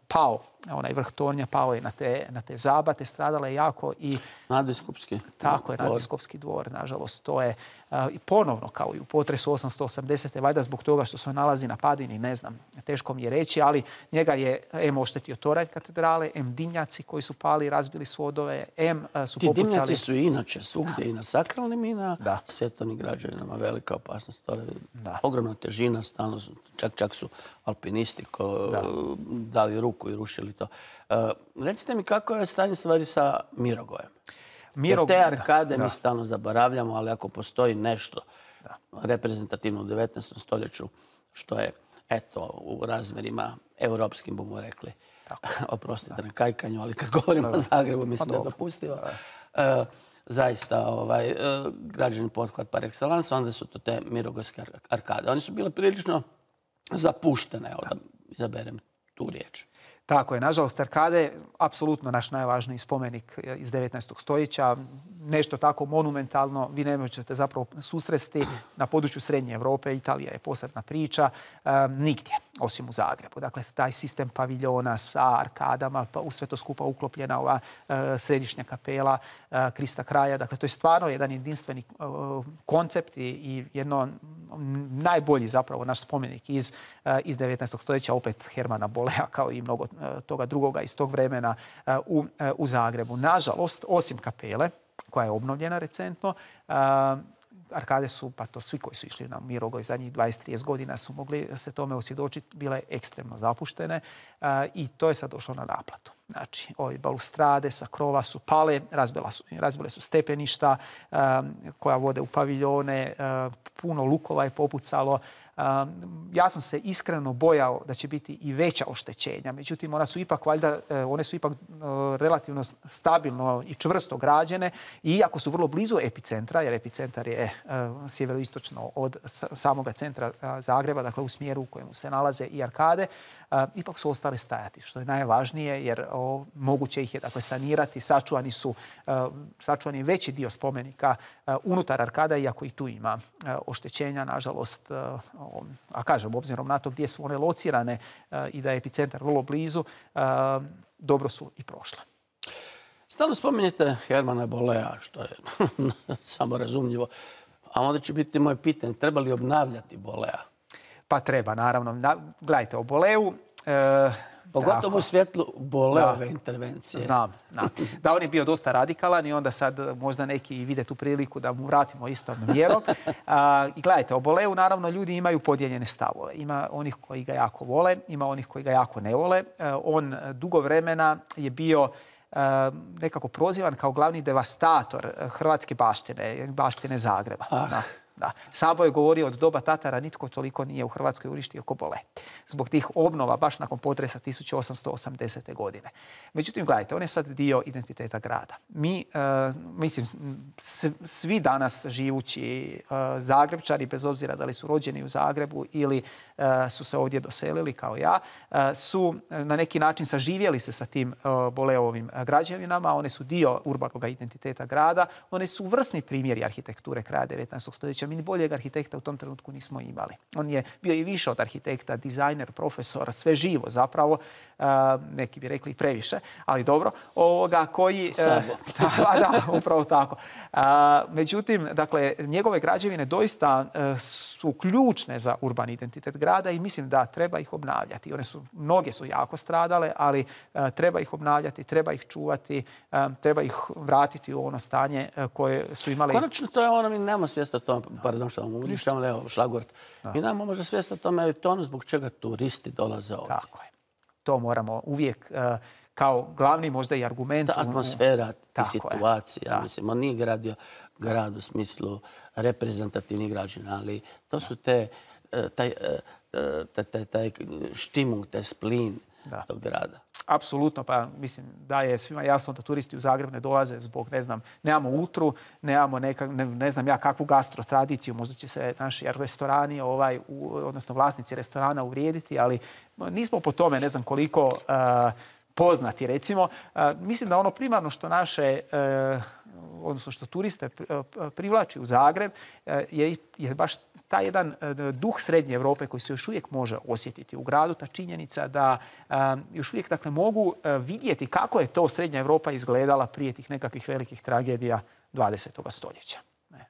pao. Onaj vrh tornja pao je na te, na te zabate. Stradala je jako i... Nadbiskupski. Tako je, nadbiskupski dvor. Nažalost, to je i ponovno kao i u potresu 880. Valjda zbog toga što se nalazi na padini, ne znam, teško mi je reći, ali njega je M oštetio toranj katedrale, M dimnjaci koji su pali, razbili svodove, M su Ti popucali... dimnjaci su inače svugdje i na sakralnim i na da. svjetovnim građevinama. Velika opasnost. To je da. ogromna težina, stalno, čak, čak su alpinisti ko, da. dali ruku i rušili to. Uh, recite mi kako je stanje stvari sa Mirogojem? Jer te arkade mi stalno zaboravljamo, ali ako postoji nešto reprezentativno u 19. stoljeću, što je, eto, u razmerima europskim, bomo rekli, oprostite na kajkanju, ali kad govorimo o Zagrebu, mislim pa da je dopustivo. E, zaista ovaj, e, građani pothvat par excellence, onda su to te mirogorske arkade. Oni su bile prilično zapuštene, da izaberem tu riječ. Tako je, nažalost, arkade, apsolutno naš najvažniji spomenik iz 19. stoljeća. Nešto tako monumentalno vi ne možete zapravo susresti na području Srednje Europe. Italija je posebna priča. E, nigdje, osim u Zagrebu. Dakle, taj sistem paviljona sa arkadama, pa u sve to skupa uklopljena ova e, središnja kapela e, Krista kraja. Dakle, to je stvarno jedan jedinstveni e, koncept i, jedno najbolji zapravo naš spomenik iz, e, iz 19. stoljeća, opet Hermana Bolea kao i mnogo e, toga drugoga iz tog vremena e, u, u Zagrebu. Nažalost, osim kapele, koja je obnovljena recentno, arkade su, pa to svi koji su išli na Mirogoj zadnjih 20-30 godina su mogli se tome osvjedočiti, bile ekstremno zapuštene i to je sad došlo na naplatu. Znači, ovi balustrade sa krova su pale, razbile su stepeništa koja vode u paviljone, puno lukova je popucalo, ja sam se iskreno bojao da će biti i veća oštećenja. Međutim, ona su ipak, valjda, e, one su ipak e, relativno stabilno i čvrsto građene. Iako su vrlo blizu epicentra, jer epicentar je e, sjeveroistočno od samoga centra Zagreba, dakle u smjeru u kojemu se nalaze i arkade, ipak su ostale stajati, što je najvažnije, jer moguće ih je dakle, sanirati. Sačuvani su sačuvani veći dio spomenika unutar arkada, iako i tu ima oštećenja, nažalost, a kažem, obzirom na to gdje su one locirane i da je epicentar vrlo blizu, dobro su i prošle. Stalno spominjete Hermana Bolea, što je samo razumljivo. A onda će biti moje pitanje, treba li obnavljati Bolea? Pa treba, naravno. Gledajte, o Boleu... E, Pogotovo u svjetlu Boleove intervencije. Znam, Da, on je bio dosta radikalan i onda sad možda neki vide tu priliku da mu vratimo istom mjerom. I gledajte, o Boleu naravno ljudi imaju podijeljene stavove. Ima onih koji ga jako vole, ima onih koji ga jako ne vole. E, on dugo vremena je bio nekako prozivan kao glavni devastator hrvatske baštine, baštine Zagreba. Ah. Da. Sabo je govorio od doba Tatara nitko toliko nije u Hrvatskoj uništio Kobole. Zbog tih obnova baš nakon potresa 1880. godine. Međutim, gledajte, on je sad dio identiteta grada. Mi, e, mislim, svi danas živući uh, Zagrebčani, bez obzira da li su rođeni u Zagrebu ili e, su se ovdje doselili kao ja, su na neki način saživjeli se sa tim Boleovim građevinama. One su dio urbanog identiteta grada. One su vrsni primjeri arhitekture kraja 19. stoljeća mi ni boljeg arhitekta u tom trenutku nismo imali. On je bio i više od arhitekta, dizajner, profesor, sve živo zapravo. neki bi rekli previše, ali dobro. Ovoga koji... E, da, da, upravo tako. međutim, dakle, njegove građevine doista e, su ključne za urbani identitet grada i mislim da treba ih obnavljati. One su, mnoge su jako stradale, ali e, treba ih obnavljati, treba ih čuvati, treba ih vratiti u ono stanje koje su imali... Konačno to je ono, mi nemamo svijest o tom pardon što vam ulišam, ali evo, šlagort. Mi nemamo možda svijest o tome, ali to ono zbog čega turisti dolaze ovdje. Tako je. To moramo uvijek e, kao glavni možda i argument. Ta atmosfera, i situacija. Mislim, on nije gradio grad u smislu reprezentativnih građana, ali to su te, e, taj, e, taj, taj štimung, taj splin tog grada. Apsolutno, pa mislim da je svima jasno da turisti u Zagreb ne dolaze zbog, ne znam, nemamo utru, nemamo neka, ne, znam ja kakvu gastro tradiciju, možda će se naši restorani, ovaj, odnosno vlasnici restorana uvrijediti, ali nismo po tome, ne znam koliko eh, poznati recimo. Eh, mislim da ono primarno što naše eh, odnosno što turiste privlači u Zagreb je, je baš taj jedan e, duh Srednje Europe koji se još uvijek može osjetiti u gradu, ta činjenica da još uvijek dakle, mogu vidjeti kako je to Srednja Europa izgledala prije tih nekakvih velikih tragedija 20. stoljeća.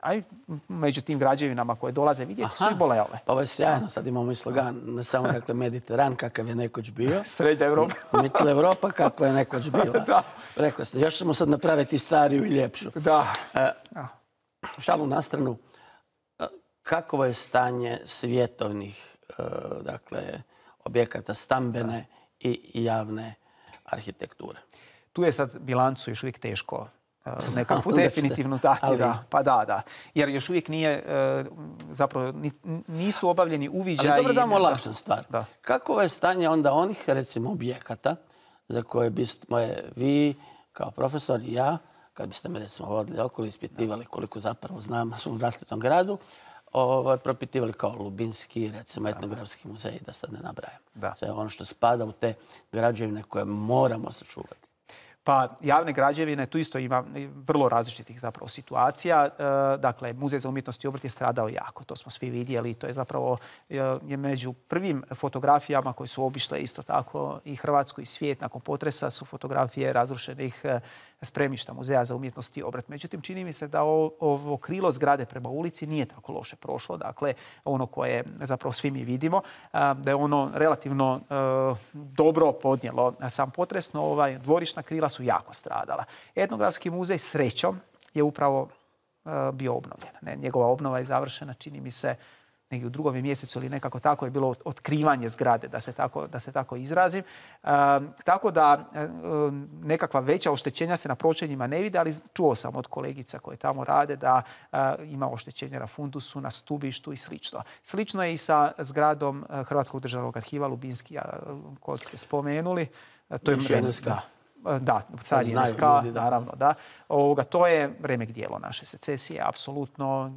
A među tim građevinama koje dolaze vidjeti su i. Pa ovo je sjajno, sad imamo i slogan, ne samo dakle Mediteran kakav je nekoć bio. Srednja Europa. Mitla Europa kako je nekoć bila. da. Rekli ste, još ćemo sad napraviti stariju i ljepšu. Da. šalu na stranu, kakvo je stanje svjetovnih e, dakle, objekata stambene i javne arhitekture? Tu je sad bilancu još uvijek teško e, nekakvu definitivnu dati. Da, pa da, da. Jer još uvijek nije, e, zapravo nisu obavljeni uviđaji. Ali dobro damo lačna stvar. Da. Kako je stanje onda onih, recimo, objekata za koje biste vi kao profesor i ja, kad biste me recimo vodili okolo, ispitivali koliko zapravo znam o svom vlastitom gradu, ovaj, propitivali kao Lubinski, recimo etnografski muzej, da sad ne nabrajam. Da. Sve ono što spada u te građevine koje moramo sačuvati. Pa javne građevine, tu isto ima vrlo različitih zapravo situacija. E, dakle, Muzej za umjetnost i obrt je stradao jako, to smo svi vidjeli. To je zapravo e, je među prvim fotografijama koje su obišle isto tako i Hrvatsku i svijet nakon potresa su fotografije razrušenih e, spremišta Muzeja za umjetnost i obrat. Međutim, čini mi se da ovo krilo zgrade prema ulici nije tako loše prošlo. Dakle, ono koje zapravo svi mi vidimo, da je ono relativno dobro podnijelo sam potres, no ovaj dvorišna krila su jako stradala. Etnografski muzej srećom je upravo bio obnovljen. Njegova obnova je završena, čini mi se, negdje u drugom mjesecu ili nekako tako je bilo otkrivanje zgrade, da se tako, da se tako izrazim. tako da e, nekakva veća oštećenja se na pročenjima ne vide, ali čuo sam od kolegica koje tamo rade da ima oštećenja na fundusu, na stubištu i slično. Slično je i sa zgradom e, Hrvatskog državnog arhiva Lubinski, kojeg ste spomenuli. To je da, car NSK, naravno, da. Ovoga, to je remek dijelo naše secesije, apsolutno,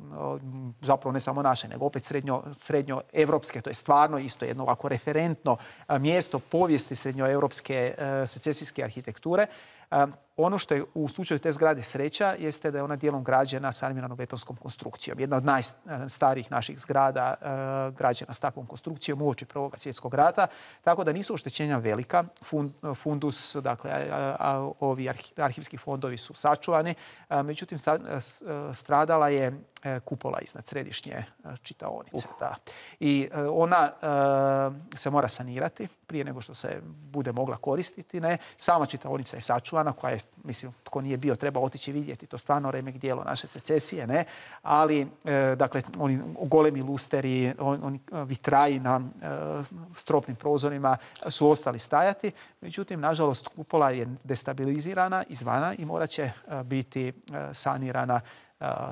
zapravo ne samo naše, nego opet srednjo, srednjoevropske, to je stvarno isto jedno ovako referentno mjesto povijesti srednjoevropske secesijske arhitekture. Ono što je u slučaju te zgrade sreća jeste da je ona dijelom građena s armiranom betonskom konstrukcijom. Jedna od najstarijih naših zgrada e, građena s takvom konstrukcijom uoči Prvog svjetskog rata. Tako da nisu oštećenja velika. Fundus, dakle, ovi arhivski fondovi su sačuvani. Međutim, stradala je kupola iznad središnje čitaonice. Da. I ona se mora sanirati prije nego što se bude mogla koristiti. Ne? Sama čitaonica je sačuvana koja je mislim, tko nije bio treba otići vidjeti, to stvarno remek dijelo naše secesije, ne? Ali, e, dakle, oni golemi lusteri, oni vitraji na e, stropnim prozorima su ostali stajati. Međutim, nažalost, kupola je destabilizirana izvana i morat će e, biti sanirana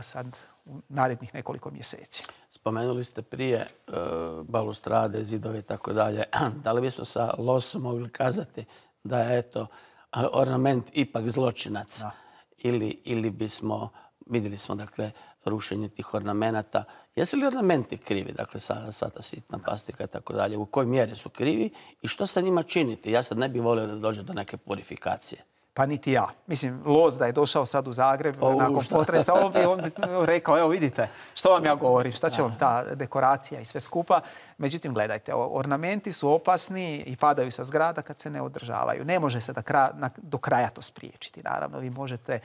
sad u narednih nekoliko mjeseci. Spomenuli ste prije balustrade, zidove i tako dalje. Da li bismo sa losom mogli kazati da je eto ornament ipak zločinac. Ili, ili bismo, vidjeli smo dakle rušenje tih ornamenata. Jesu li ornamenti krivi, dakle sva ta sitna plastika i tako dalje, u kojoj mjeri su krivi i što sa njima činiti? Ja sad ne bih volio da dođe do neke purifikacije. Pa niti ja. Mislim, Loz da je došao sad u Zagreb nakon potresa, on bi, on bi rekao, evo vidite, što vam ja govorim, šta će vam ta dekoracija i sve skupa. Međutim, gledajte, ornamenti su opasni i padaju sa zgrada kad se ne održavaju. Ne može se do kraja to spriječiti. Naravno, vi možete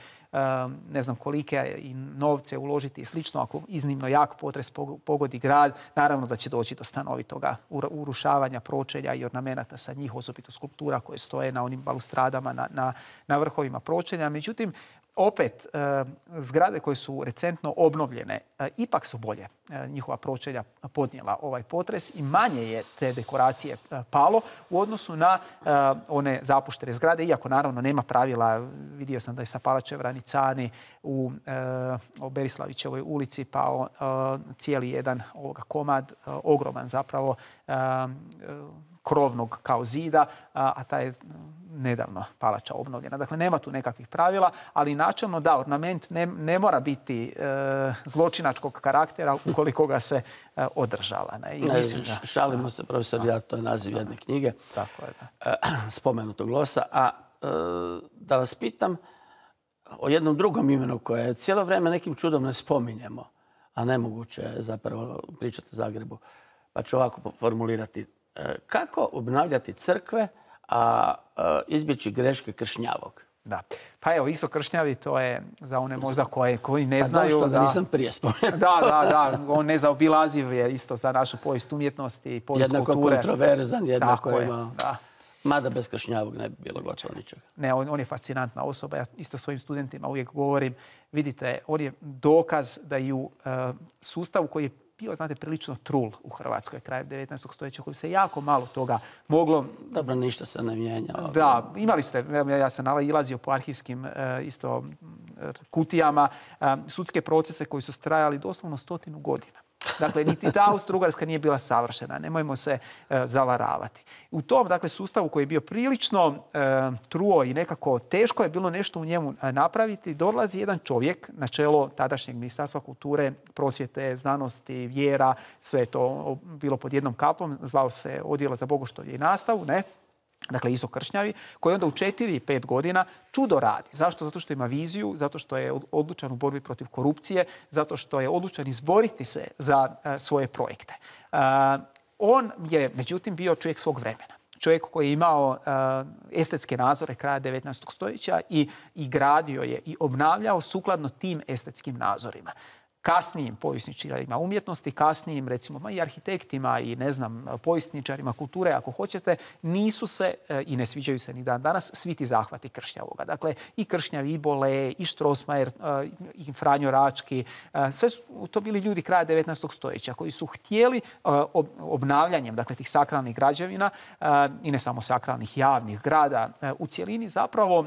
ne znam kolike i novce uložiti i slično. Ako iznimno jak potres pogodi grad, naravno da će doći do stanovitoga urušavanja pročelja i ornamenata sa njih, osobito skulptura koje stoje na onim balustradama na, na, na vrhovima pročelja. Međutim, opet e, zgrade koje su recentno obnovljene e, ipak su bolje. E, njihova pročelja podnijela ovaj potres i manje je te dekoracije palo u odnosu na one zapuštene zgrade, iako naravno nema pravila, vidio sam da je sa Palačev Cani u Berislavićevoj ulici pao cijeli jedan ovoga komad, ogroman zapravo krovnog kao zida, a taj je nedavno palača obnovljena. Dakle, nema tu nekakvih pravila, ali načelno da, ornament ne, mora biti e, zločinačkog karaktera ukoliko ga se e, održava. Ne? I mislim Šalimo se, profesor, ja, to je naziv jedne knjige. Tako je, da. E, spomenutog losa. A da vas pitam o jednom drugom imenu koje cijelo vrijeme nekim čudom ne spominjemo, a nemoguće je zapravo pričati o Zagrebu. Pa ću ovako formulirati. Kako obnavljati crkve a izbjeći greške kršnjavog. Da. Pa evo, Iso Kršnjavi, to je za one možda koje, koji ne pa znaju... Pa da, nisam prije spomenuo. da, da, da. On nezaobilaziv je isto za našu povijest umjetnosti i povijest jednako kulture. Jednako kontroverzan, jednako ima... Da. Mada bez kršnjavog ne bi bilo gotovo ničega. Ne, on, on, je fascinantna osoba. Ja isto svojim studentima uvijek govorim, vidite, on je dokaz da i u uh, sustavu koji je bio, znate, prilično trul u Hrvatskoj krajem 19. stoljeća koji se jako malo toga moglo... Dobro, ništa se ne mijenja. Da, imali ste, ja sam nalazio po arhivskim e, isto kutijama, e, sudske procese koji su trajali doslovno stotinu godina. Dakle, niti ta Austro-Ugarska nije bila savršena. Nemojmo se e, zavaravati. U tom dakle, sustavu koji je bio prilično e, truo i nekako teško je bilo nešto u njemu e, napraviti, dolazi jedan čovjek na čelo tadašnjeg ministarstva kulture, prosvjete, znanosti, vjera, sve je to bilo pod jednom kaplom, zvao se odjela za bogoštolje i nastavu, ne? Dakle Iso Kršnjavi, koji onda u četiri i pet godina čudo radi. Zašto? Zato što ima viziju, zato što je odlučan u borbi protiv korupcije, zato što je odlučan izboriti se za e, svoje projekte. E, on je, međutim, bio čovjek svog vremena. Čovjek koji je imao e, estetske nazore kraja 19. stoljeća i, i gradio je i obnavljao sukladno tim estetskim nazorima kasnijim povjesničarima umjetnosti, kasnijim recimo i arhitektima i ne znam povjesničarima kulture ako hoćete, nisu se e, i ne sviđaju se ni dan danas svi ti zahvati Kršnjavoga. Dakle i Kršnjav i Bole i Strossmayer e, i Franjo Rački, e, sve su to bili ljudi kraja 19. stoljeća koji su htjeli obnavljanjem dakle tih sakralnih građevina i ne samo sakralnih javnih grada u cjelini zapravo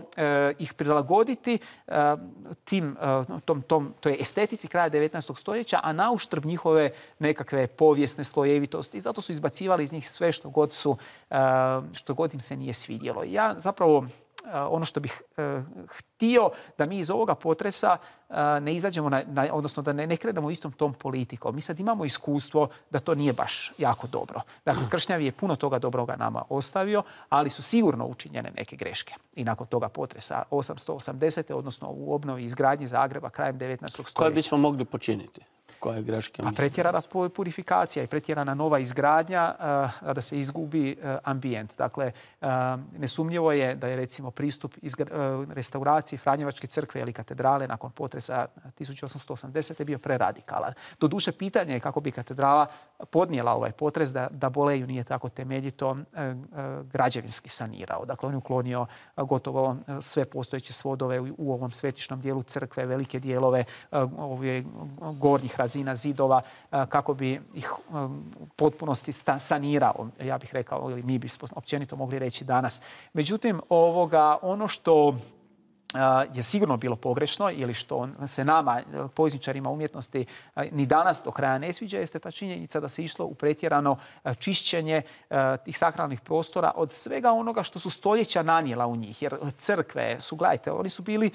ih prilagoditi tim tom, tom toj estetici kraja 19 19. stoljeća, a na uštrb njihove nekakve povijesne slojevitosti. Zato su izbacivali iz njih sve što god, su, eh, što god im se nije svidjelo. Ja zapravo ono što bih htio da mi iz ovoga potresa ne izađemo, na, odnosno da ne, ne krenemo istom tom politikom. Mi sad imamo iskustvo da to nije baš jako dobro. Dakle, Kršnjavi je puno toga dobroga nama ostavio, ali su sigurno učinjene neke greške. I nakon toga potresa 880. odnosno u obnovi izgradnji Zagreba krajem 19. stoljeća. Koje bismo mogli počiniti? Koje greške? Pa pretjerana purifikacija i pretjerana nova izgradnja a da se izgubi e, ambijent. Dakle, e, nesumnjivo je da je recimo pristup restauraciji Franjevačke crkve ili katedrale nakon potresa 1880. bio preradikalan. Doduše, pitanje je kako bi katedrala podnijela ovaj potres da, da Boleju nije tako temeljito građevinski sanirao. Dakle, on je uklonio gotovo sve postojeće svodove u ovom svetišnom dijelu crkve, velike dijelove gornjih razina zidova kako bi ih u potpunosti sanirao, ja bih rekao, ili mi bismo općenito mogli reći danas. Međutim, ovoga, ono što je sigurno bilo pogrešno ili što se nama, povizničarima umjetnosti, ni danas do kraja ne sviđa, jeste ta činjenica da se išlo u pretjerano čišćenje tih sakralnih prostora od svega onoga što su stoljeća nanijela u njih. Jer crkve su, gledajte, oni su bili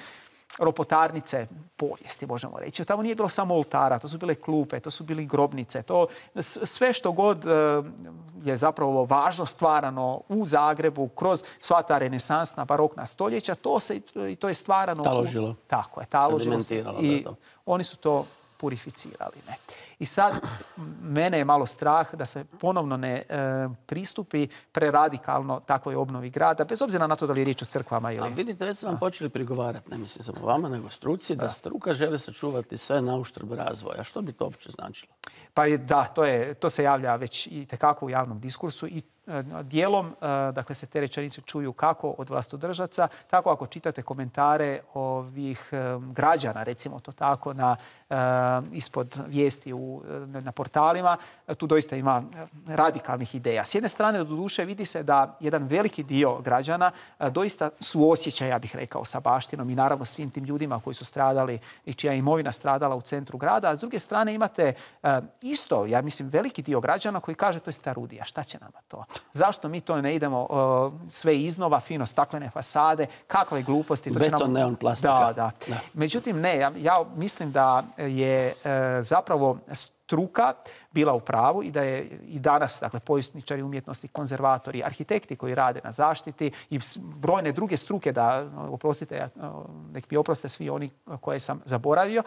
ropotarnice povijesti, možemo reći. Tamo nije bilo samo oltara, to su bile klupe, to su bili grobnice. To, sve što god e, je zapravo važno stvarano u Zagrebu kroz sva ta renesansna barokna stoljeća, to, se, to je stvarano... Taložilo. tako je, taložilo. I oni su to purificirali. Ne. I sad mene je malo strah da se ponovno ne e, pristupi preradikalno takvoj obnovi grada, bez obzira na to da li je riječ o crkvama ili... A vidite, već su vam počeli prigovarati, ne mislim samo vama, nego struci, da, struka želi sačuvati sve na uštrb razvoja. Što bi to uopće značilo? Pa da, to, je, to se javlja već i tekako u javnom diskursu i dijelom e, dakle, se te rečenice čuju kako od vlastodržaca, tako ako čitate komentare ovih e, građana, recimo to tako, na, ispod vijesti u, na portalima, tu doista ima radikalnih ideja. S jedne strane, do duše, vidi se da jedan veliki dio građana doista su osjećaj, ja bih rekao, sa baštinom i naravno svim tim ljudima koji su stradali i čija imovina stradala u centru grada. A s druge strane imate isto, ja mislim, veliki dio građana koji kaže to je starudija, šta će nama to? Zašto mi to ne idemo sve iznova, fino staklene fasade, kakve gluposti. To Beton, neon, plastika. Da, da. Međutim, ne, ja, mislim da je e, zapravo struka bila u pravu i da je i danas, dakle, povjesničari umjetnosti, konzervatori, arhitekti koji rade na zaštiti i brojne druge struke, da, oprostite, nek mi oproste svi oni koje sam zaboravio,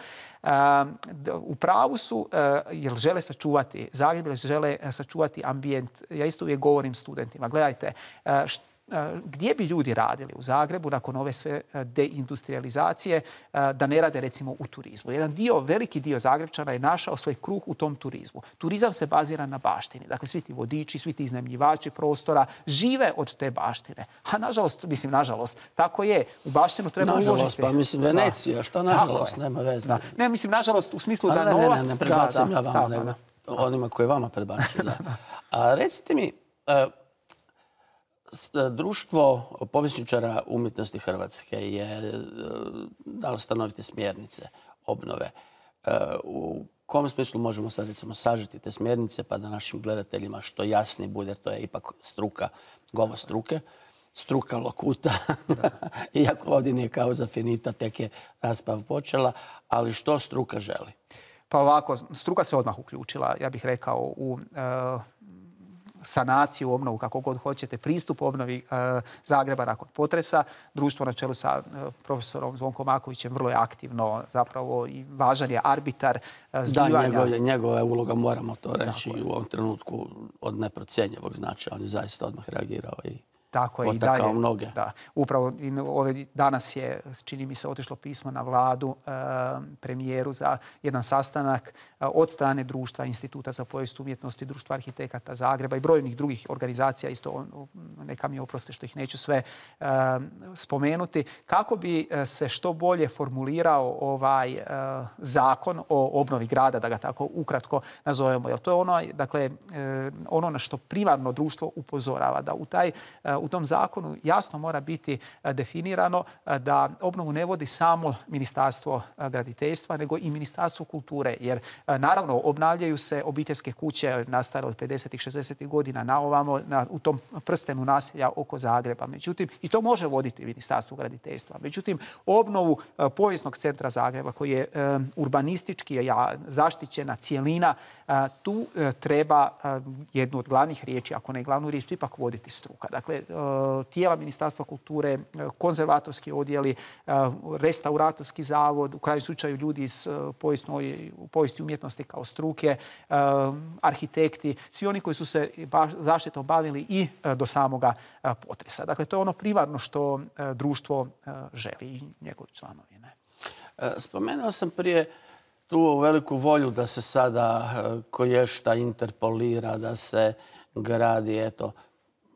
u pravu su jer žele sačuvati Zagreb, žele sačuvati ambijent. Ja isto uvijek govorim studentima, gledajte, gdje bi ljudi radili u Zagrebu nakon ove sve deindustrializacije da ne rade recimo u turizmu. Jedan dio, veliki dio Zagrebčana je našao svoj kruh u tom turizmu. Turizam se bazira na baštini. Dakle, svi ti vodiči, svi ti iznajmljivači prostora žive od te baštine. A nažalost, mislim, nažalost, tako je. U baštinu treba nažalost, uložiti. Pa mislim, Venecija, što nažalost, nema veze. Da. Ne, mislim, nažalost, u smislu da novac... Ne, ne, ne, ne ja vama, nego onima koje vama prebacuju. A recite mi, e, E, društvo povjesničara umjetnosti Hrvatske je e, dalo stanovite smjernice obnove. E, u kom smislu možemo sad recimo sažeti te smjernice pa da našim gledateljima što jasnije bude, to je ipak struka, govo struke, struka lokuta, iako ovdje nije kao za finita, tek je rasprava počela, ali što struka želi? Pa ovako, struka se odmah uključila, ja bih rekao, u sanaciju, obnovu, kako god hoćete, pristup obnovi e, Zagreba nakon potresa. Društvo na čelu sa e, profesorom Zvonkom Makovićem vrlo je aktivno, zapravo i važan je arbitar e, zbivanja. Da, njegova je uloga, moramo to reći, u ovom trenutku od neprocjenjivog značaja. On je zaista odmah reagirao i tako je i dalje. mnoge. Da. Upravo ove, danas je, čini mi se, otišlo pismo na vladu e, premijeru za jedan sastanak e, od strane društva Instituta za povijest umjetnosti, društva arhitekata Zagreba i brojnih drugih organizacija, isto neka mi oproste što ih neću sve e, spomenuti, kako bi se što bolje formulirao ovaj zakon o obnovi grada, da ga tako ukratko nazovemo. Jer to je ono, dakle, ono na što primarno društvo upozorava, da u taj u tom zakonu jasno mora biti definirano da obnovu ne vodi samo Ministarstvo graditeljstva, nego i Ministarstvo kulture. Jer naravno obnavljaju se obiteljske kuće nastale od 50. 60. godina na ovamo u tom prstenu naselja oko Zagreba. Međutim, i to može voditi Ministarstvo graditeljstva. Međutim, obnovu povijesnog centra Zagreba koji je urbanistički zaštićena cijelina, tu treba jednu od glavnih riječi, ako ne glavnu riječ, ipak voditi struka. Dakle, tijela Ministarstva kulture, konzervatorski odjeli, restauratorski zavod, u kraju slučaju ljudi iz povijesti umjetnosti kao struke, arhitekti, svi oni koji su se zaštitom bavili i do samoga potresa. Dakle, to je ono primarno što društvo želi i njegovi članovi. Spomenuo sam prije tu veliku volju da se sada koješta interpolira, da se gradi, eto,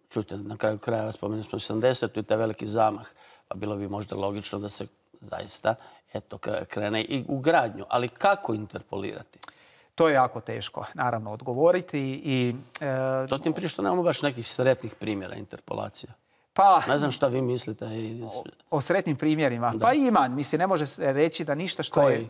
čujte, na kraju kraja spomenuli smo 70. i taj veliki zamah, pa bilo bi možda logično da se zaista eto, krene i u gradnju. Ali kako interpolirati? To je jako teško, naravno, odgovoriti. I, e, to tim prije što nemamo baš nekih sretnih primjera interpolacija. Pa, ne znam šta vi mislite. O, sretnim primjerima. Pa ima, mislim, ne može se reći da ništa što je...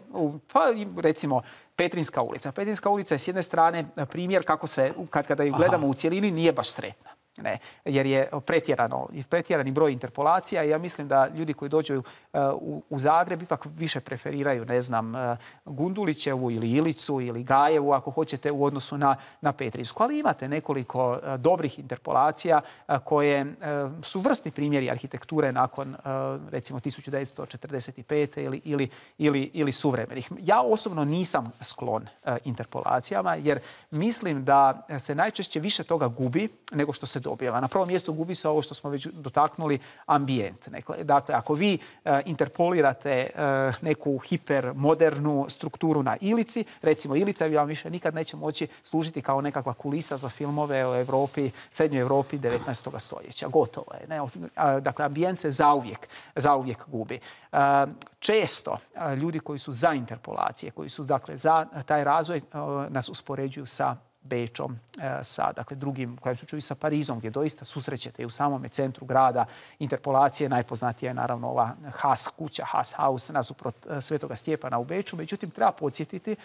Pa recimo, Petrinska ulica. Petrinska ulica je s jedne strane primjer kako se, kad, kada ju gledamo u cjelini, nije baš sretna. Ne, jer je pretjerano, pretjerani broj interpolacija i ja mislim da ljudi koji dođu uh, u, Zagreb ipak više preferiraju, ne znam, uh, Gundulićevu ili Ilicu ili Gajevu, ako hoćete, u odnosu na, na Petrinsku. Ali imate nekoliko uh, dobrih interpolacija koje su vrstni primjeri arhitekture nakon, recimo, 1945. ili, ili, ili, ili suvremenih. Ja osobno nisam sklon interpolacijama jer mislim da se najčešće više toga gubi nego što se dobijeva. Na prvom mjestu gubi se ovo što smo već dotaknuli, ambijent. Dakle, ako vi e, interpolirate e, neku hipermodernu strukturu na Ilici, recimo Ilica vam više nikad neće moći služiti kao nekakva kulisa za filmove o Europi, srednjoj Europi 19. stoljeća. Gotovo je. Dakle, ambijent se zauvijek, zauvijek gubi. E, često ljudi koji su za interpolacije, koji su dakle za taj razvoj, nas uspoređuju sa Bečom, e, sa dakle, drugim, u kojem slučaju i sa Parizom, gdje doista susrećete i u samome centru grada interpolacije. Najpoznatija je naravno ova Haas kuća, Haas House, nasuprot e, Svetoga Stjepana u Beču. Međutim, treba podsjetiti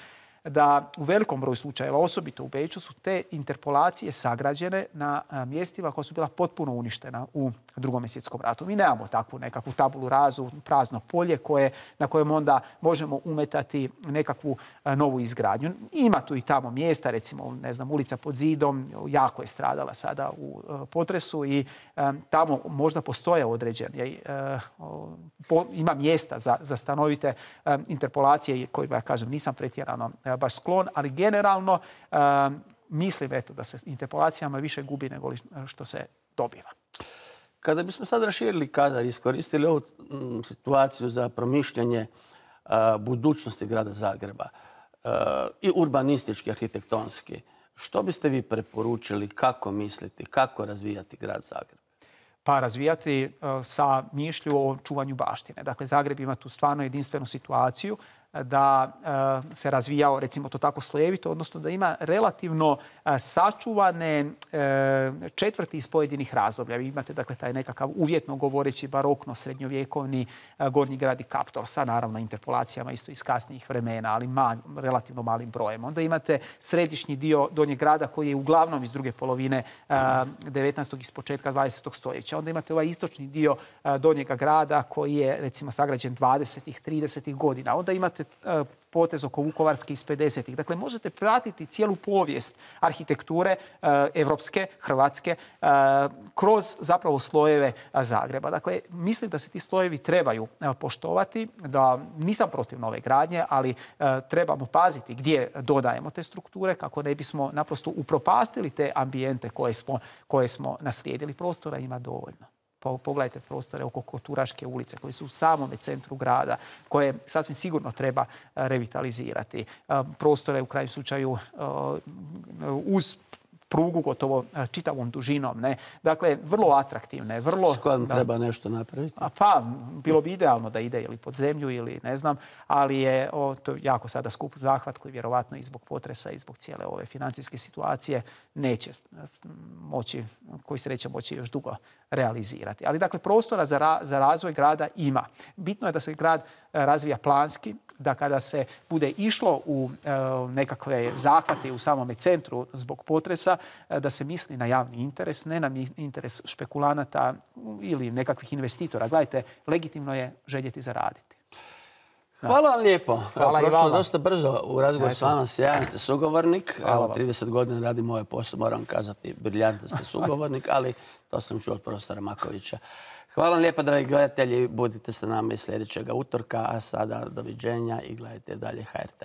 da u velikom broju slučajeva, osobito u Beću, su te interpolacije sagrađene na mjestima koja su bila potpuno uništena u drugom svjetskom ratu. Mi nemamo takvu nekakvu tabulu razu, prazno polje koje, na kojem onda možemo umetati nekakvu novu izgradnju. Ima tu i tamo mjesta, recimo, ne znam, ulica pod zidom, jako je stradala sada u potresu i tamo možda postoje određene, ima mjesta za, za stanovite interpolacije koje, ja kažem, nisam pretjerano baš sklon, ali generalno mislim eto, da se interpolacijama više gubi nego što se dobiva. Kada bismo sad raširili kadar, iskoristili ovu mm, situaciju za promišljanje budućnosti grada Zagreba i urbanistički, arhitektonski, što biste vi preporučili, kako misliti, kako razvijati grad Zagreb? pa razvijati sa mišlju o čuvanju baštine. Dakle, Zagreb ima tu stvarno jedinstvenu situaciju da e, se razvijao, recimo to tako, slojevito, odnosno da ima relativno e, sačuvane e, četvrti iz pojedinih razdoblja. Vi imate dakle taj nekakav uvjetno govoreći barokno srednjovjekovni gornji grad i Kaptor sa naravno interpolacijama isto iz kasnijih vremena, ali relativno malim brojem. Onda imate središnji dio donjeg grada koji je uglavnom iz druge polovine 19. iz početka 20. stoljeća. Onda imate ovaj istočni dio donjega grada koji je recimo sagrađen 20. 30. godina. Onda imate E, potez oko Vukovarske iz 50-ih. Dakle, možete pratiti cijelu povijest arhitekture evropske, hrvatske, e, kroz zapravo slojeve Zagreba. Dakle, mislim da se ti slojevi trebaju e, poštovati, da nisam protiv nove gradnje, ali trebamo paziti gdje dodajemo te strukture kako ne bismo naprosto upropastili te ambijente koje smo, koje smo naslijedili. Prostora ima dovoljno. Pogledajte prostore oko Koturaške ulice koji su u samome centru grada koje sasvim sigurno treba e, revitalizirati. E, prostore u krajnjem slučaju e, uz prugu gotovo čitavom dužinom. Ne? Dakle, vrlo atraktivne. Vrlo, S kojom treba nešto napraviti? A pa, bilo bi idealno da ide ili pod zemlju ili ne znam, ali je o, to jako sada skup zahvat koji vjerovatno i zbog potresa i zbog cijele ove financijske situacije neće moći, koji se neće moći još dugo realizirati. Ali dakle, prostora za, za razvoj grada ima. Bitno je da se grad razvija planski, da kada se bude išlo u e, nekakve zahvate u samome centru zbog potresa, e, da se misli na javni interes, ne na interes špekulanata ili nekakvih investitora. Gledajte, legitimno je željeti zaraditi. Hvala vam lijepo. Hvala i vama. dosta brzo u razgovor s vama. Sjajan ste sugovornik. Evo, 30 godina radim ovaj posao, moram kazati, briljantni ste sugovornik, ali to sam čuo od profesora Makovića. Hvala vam lijepo, dragi gledatelji. Budite sa nama i sljedećeg utorka, a sada doviđenja i gledajte dalje HRT.